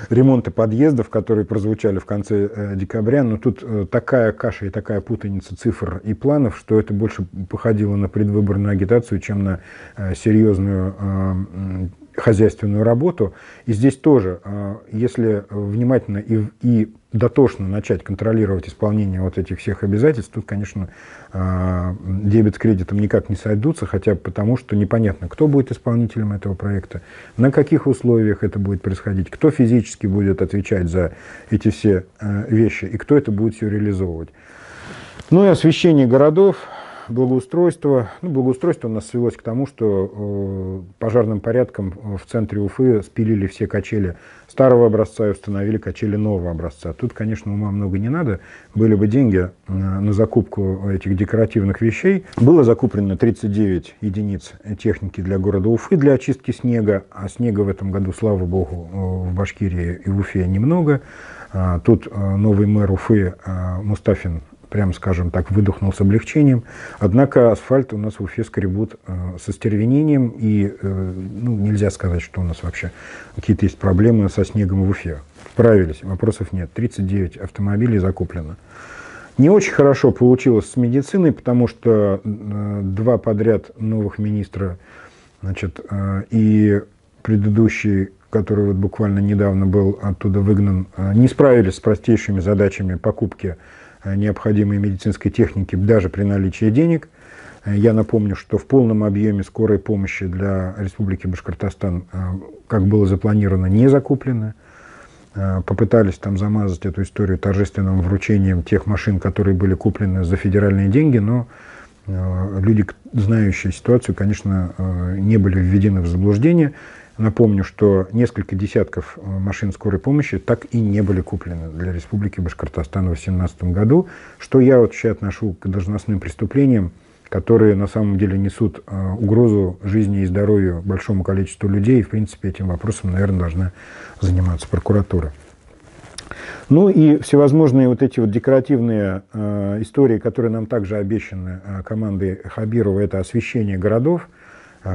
ремонты подъездов, которые прозвучали в конце э, декабря. Но тут э, такая каша и такая путаница цифр и планов, что это больше походило на предвыборную агитацию, чем на э, серьезную хозяйственную работу. И здесь тоже, а, если внимательно и, и дотошно начать контролировать исполнение вот этих всех обязательств, тут, конечно, а, дебет с кредитом никак не сойдутся, хотя потому, что непонятно, кто будет исполнителем этого проекта, на каких условиях это будет происходить, кто физически будет отвечать за эти все а, вещи и кто это будет все реализовывать. Ну и освещение городов, благоустройство. Ну, благоустройство у нас свелось к тому, что э, пожарным порядком в центре Уфы спилили все качели старого образца и установили качели нового образца. Тут, конечно, ума много не надо. Были бы деньги э, на закупку этих декоративных вещей. Было закуплено 39 единиц техники для города Уфы для очистки снега, а снега в этом году, слава богу, э, в Башкирии и в Уфе немного. А, тут э, новый мэр Уфы Мустафин прям скажем так, выдохнул с облегчением. Однако асфальт у нас в Уфе скребут э, со стервенением, и э, ну, нельзя сказать, что у нас вообще какие-то есть проблемы со снегом в Уфе. Справились, вопросов нет. 39 автомобилей закуплено. Не очень хорошо получилось с медициной, потому что э, два подряд новых министра, значит, э, и предыдущий, который вот буквально недавно был оттуда выгнан, э, не справились с простейшими задачами покупки необходимой медицинской техники даже при наличии денег. Э, я напомню, что в полном объеме скорой помощи для Республики Башкортостан, э, как было запланировано, не закуплено. Попытались там замазать эту историю торжественным вручением тех машин, которые были куплены за федеральные деньги, но люди, знающие ситуацию, конечно, не были введены в заблуждение. Напомню, что несколько десятков э, машин скорой помощи так и не были куплены для Республики Башкортостан в 2018 году, что я вообще отношу к должностным преступлениям, которые на самом деле несут э, угрозу жизни и здоровью большому количеству людей. И, в принципе, этим вопросом, наверное, должна заниматься прокуратура. Ну и всевозможные вот эти вот декоративные э, истории, которые нам также обещаны э, командой Хабирова, это освещение городов –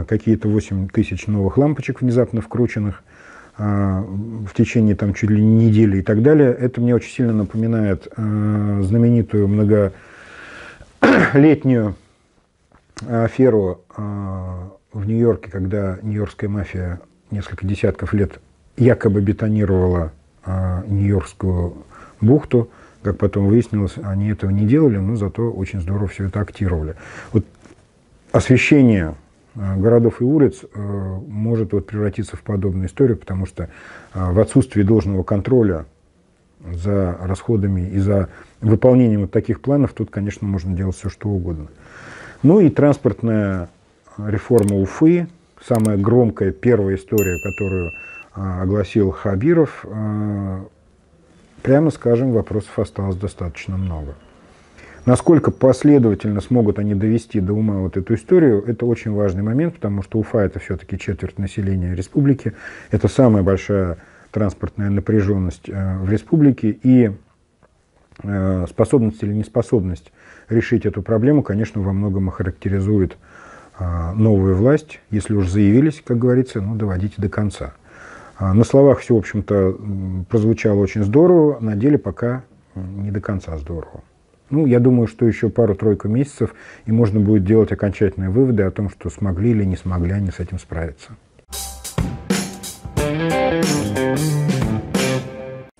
какие-то 8 тысяч новых лампочек внезапно вкрученных а, в течение там чуть ли не недели и так далее. Это мне очень сильно напоминает а, знаменитую многолетнюю аферу в Нью-Йорке, когда нью-йоркская мафия несколько десятков лет якобы бетонировала Нью-Йоркскую бухту Как потом выяснилось, они этого не делали, но зато очень здорово все это актировали. Вот освещение городов и улиц э, может вот превратиться в подобную историю, потому что в отсутствии должного контроля за расходами и за выполнением вот таких планов тут, конечно, можно делать все, что угодно. Ну и транспортная реформа Уфы, самая громкая первая история, которую огласил Хабиров, прямо скажем, вопросов осталось достаточно много. Насколько последовательно смогут они довести до ума вот эту историю, это очень важный момент, потому что Уфа это все-таки четверть населения республики, это самая большая транспортная напряженность э, в республике, и э, способность или неспособность решить эту проблему, конечно, во многом характеризует э, новую власть. Если уж заявились, как говорится, ну, доводите до конца. А, на словах все, в общем-то, прозвучало очень здорово, на деле пока не до конца здорово. Ну, я думаю, что еще пару-тройку месяцев, и можно будет делать окончательные выводы о том, что смогли или не смогли они с этим справиться.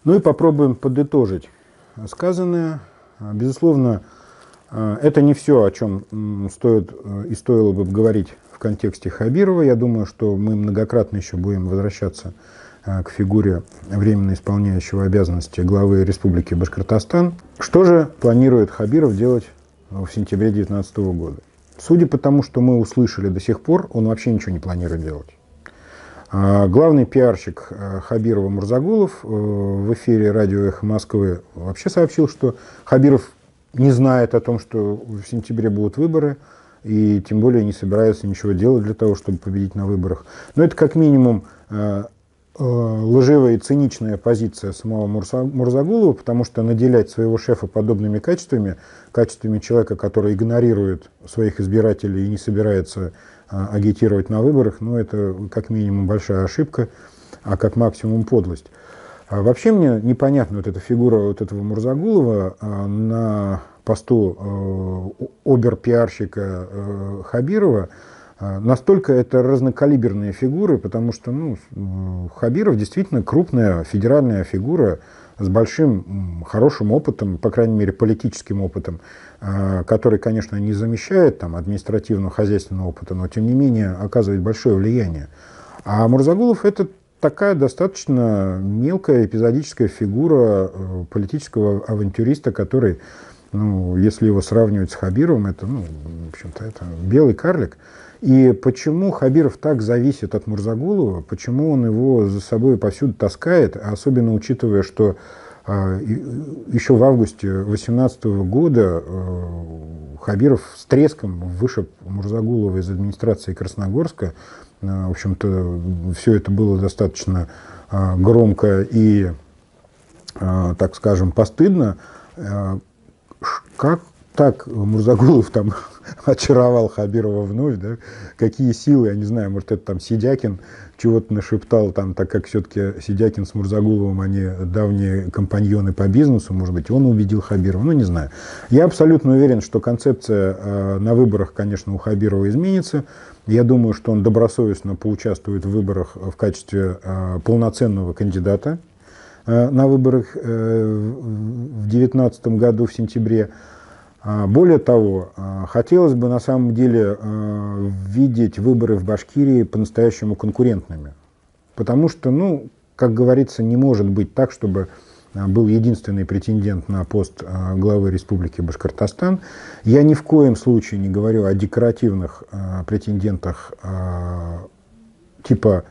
Ну и попробуем подытожить сказанное. Безусловно, это не все, о чем стоит и стоило бы говорить в контексте Хабирова. Я думаю, что мы многократно еще будем возвращаться к фигуре временно исполняющего обязанности главы Республики Башкортостан. Что же планирует Хабиров делать в сентябре 2019 года? Судя по тому, что мы услышали до сих пор, он вообще ничего не планирует делать. А, главный пиарщик э, Хабирова Мурзагулов э, в эфире радио «Эхо Москвы» вообще сообщил, что Хабиров не знает о том, что в сентябре будут выборы, и тем более не собирается ничего делать для того, чтобы победить на выборах. Но это как минимум э, лживая и циничная позиция самого Мурзагулова, потому что наделять своего шефа подобными качествами, качествами человека, который игнорирует своих избирателей и не собирается а, агитировать на выборах, ну, это как минимум большая ошибка, а как максимум подлость. А вообще мне непонятна вот эта фигура вот этого Мурзагулова а, на посту обер-пиарщика Хабирова. Настолько это разнокалиберные фигуры, потому что ну, Хабиров действительно крупная федеральная фигура, с большим, хорошим опытом, по крайней мере, политическим опытом, а, который, конечно, не замещает там, административного, хозяйственного опыта, но, тем не менее, оказывает большое влияние. А Мурзагулов – это такая достаточно мелкая эпизодическая фигура э, политического авантюриста, который, ну, если его сравнивать с Хабировым, это, ну, в общем-то, это белый карлик. И почему Хабиров так зависит от Мурзагулова, почему он его за собой повсюду таскает, особенно учитывая, что а, еще в августе 2018 года э, Хабиров с треском вышиб Мурзагулова из администрации Красногорска. Э, в общем-то, все это было достаточно а, громко и, так скажем, постыдно. Э, как так Мурзагулов там очаровал Хабирова вновь, да, какие силы, я не знаю, может, это там Сидякин чего-то нашептал, там, так как все-таки Сидякин с Мурзагуловым, они давние компаньоны по бизнесу, может быть, он убедил Хабирова, ну, не знаю. Я абсолютно уверен, что концепция э, на выборах, конечно, у Хабирова изменится. Я думаю, что он добросовестно поучаствует в выборах в качестве э, полноценного кандидата э, на выборах э, в 2019 году, в сентябре. А, более того, а, хотелось бы на самом деле а, видеть выборы в Башкирии по-настоящему конкурентными. Потому что, ну, как говорится, не может быть так, чтобы был единственный претендент на пост главы Республики Башкортостан. Я ни в коем случае не говорю о декоративных претендентах типа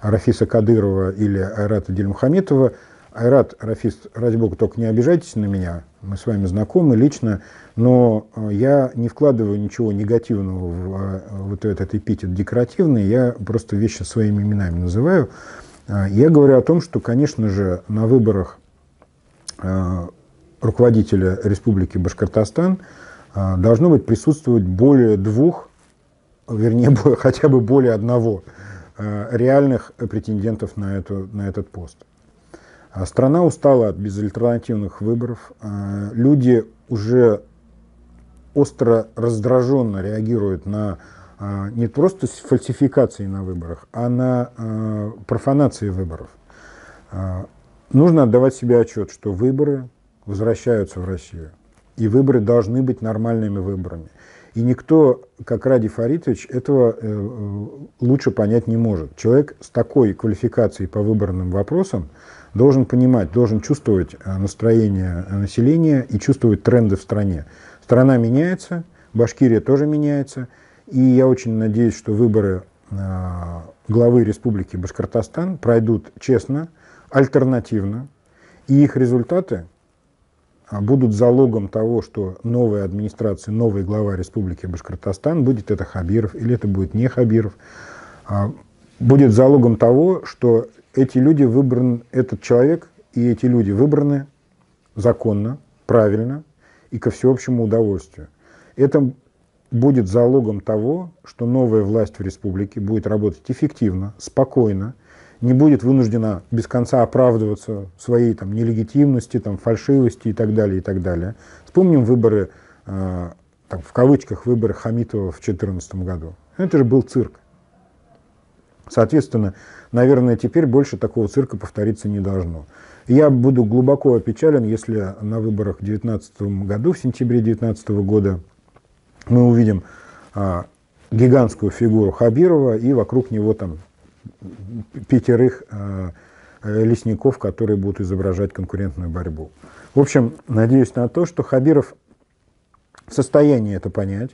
Рафиса Кадырова или Айрата Дельмухаметова. Айрат, Рафис, ради бога, только не обижайтесь на меня, мы с вами знакомы лично. Но э, я не вкладываю ничего негативного в э, вот этот эпитет декоративный, я просто вещи своими именами называю. Э, я говорю о том, что, конечно же, на выборах руководителя Республики Башкортостан должно быть присутствовать более двух, вернее, хотя бы более одного реальных претендентов на, эту, на этот пост. Страна устала от безальтернативных выборов. Люди уже остро раздраженно реагирует на а, не просто фальсификации на выборах, а на а, профанации выборов. А, нужно отдавать себе отчет, что выборы возвращаются в Россию. И выборы должны быть нормальными выборами. И никто, как Ради Фаритович, этого э, лучше понять не может. Человек с такой квалификацией по выборным вопросам должен понимать, должен чувствовать э, настроение населения и чувствовать тренды в стране. Страна меняется, Башкирия тоже меняется, и я очень надеюсь, что выборы э, главы Республики Башкортостан пройдут честно, альтернативно, и их результаты будут залогом того, что новая администрация, новый глава Республики Башкортостан, будет это Хабиров или это будет не Хабиров, будет залогом того, что эти люди выбраны, этот человек и эти люди выбраны законно, правильно и ко всеобщему удовольствию. Это будет залогом того, что новая власть в республике будет работать эффективно, спокойно, не будет вынуждена без конца оправдываться своей там, нелегитимности, там, фальшивости и так далее, и так далее. Вспомним выборы, э, там, в кавычках, выборы Хамитова в 2014 году. Это же был цирк. Соответственно, наверное, теперь больше такого цирка повториться не должно. Я буду глубоко опечален, если на выборах в 2019 году, в сентябре 2019 года, мы увидим а, гигантскую фигуру Хабирова и вокруг него там пятерых э, лесников, которые будут изображать конкурентную борьбу. В общем, надеюсь на то, что Хабиров в состоянии это понять,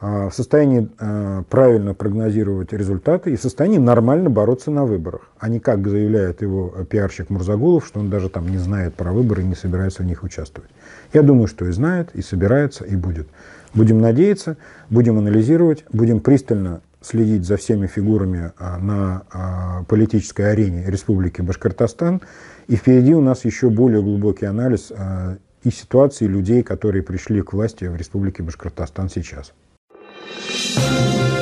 в состоянии э, правильно прогнозировать результаты и в состоянии нормально бороться на выборах, а не как заявляет его пиарщик Мурзагулов, что он даже там не знает про выборы и не собирается в них участвовать. Я думаю, что и знает, и собирается, и будет. Будем надеяться, будем анализировать, будем пристально следить за всеми фигурами а, на а, политической арене Республики Башкортостан. И впереди у нас еще более глубокий анализ а, и ситуации людей, которые пришли к власти в Республике Башкортостан сейчас. Thank you.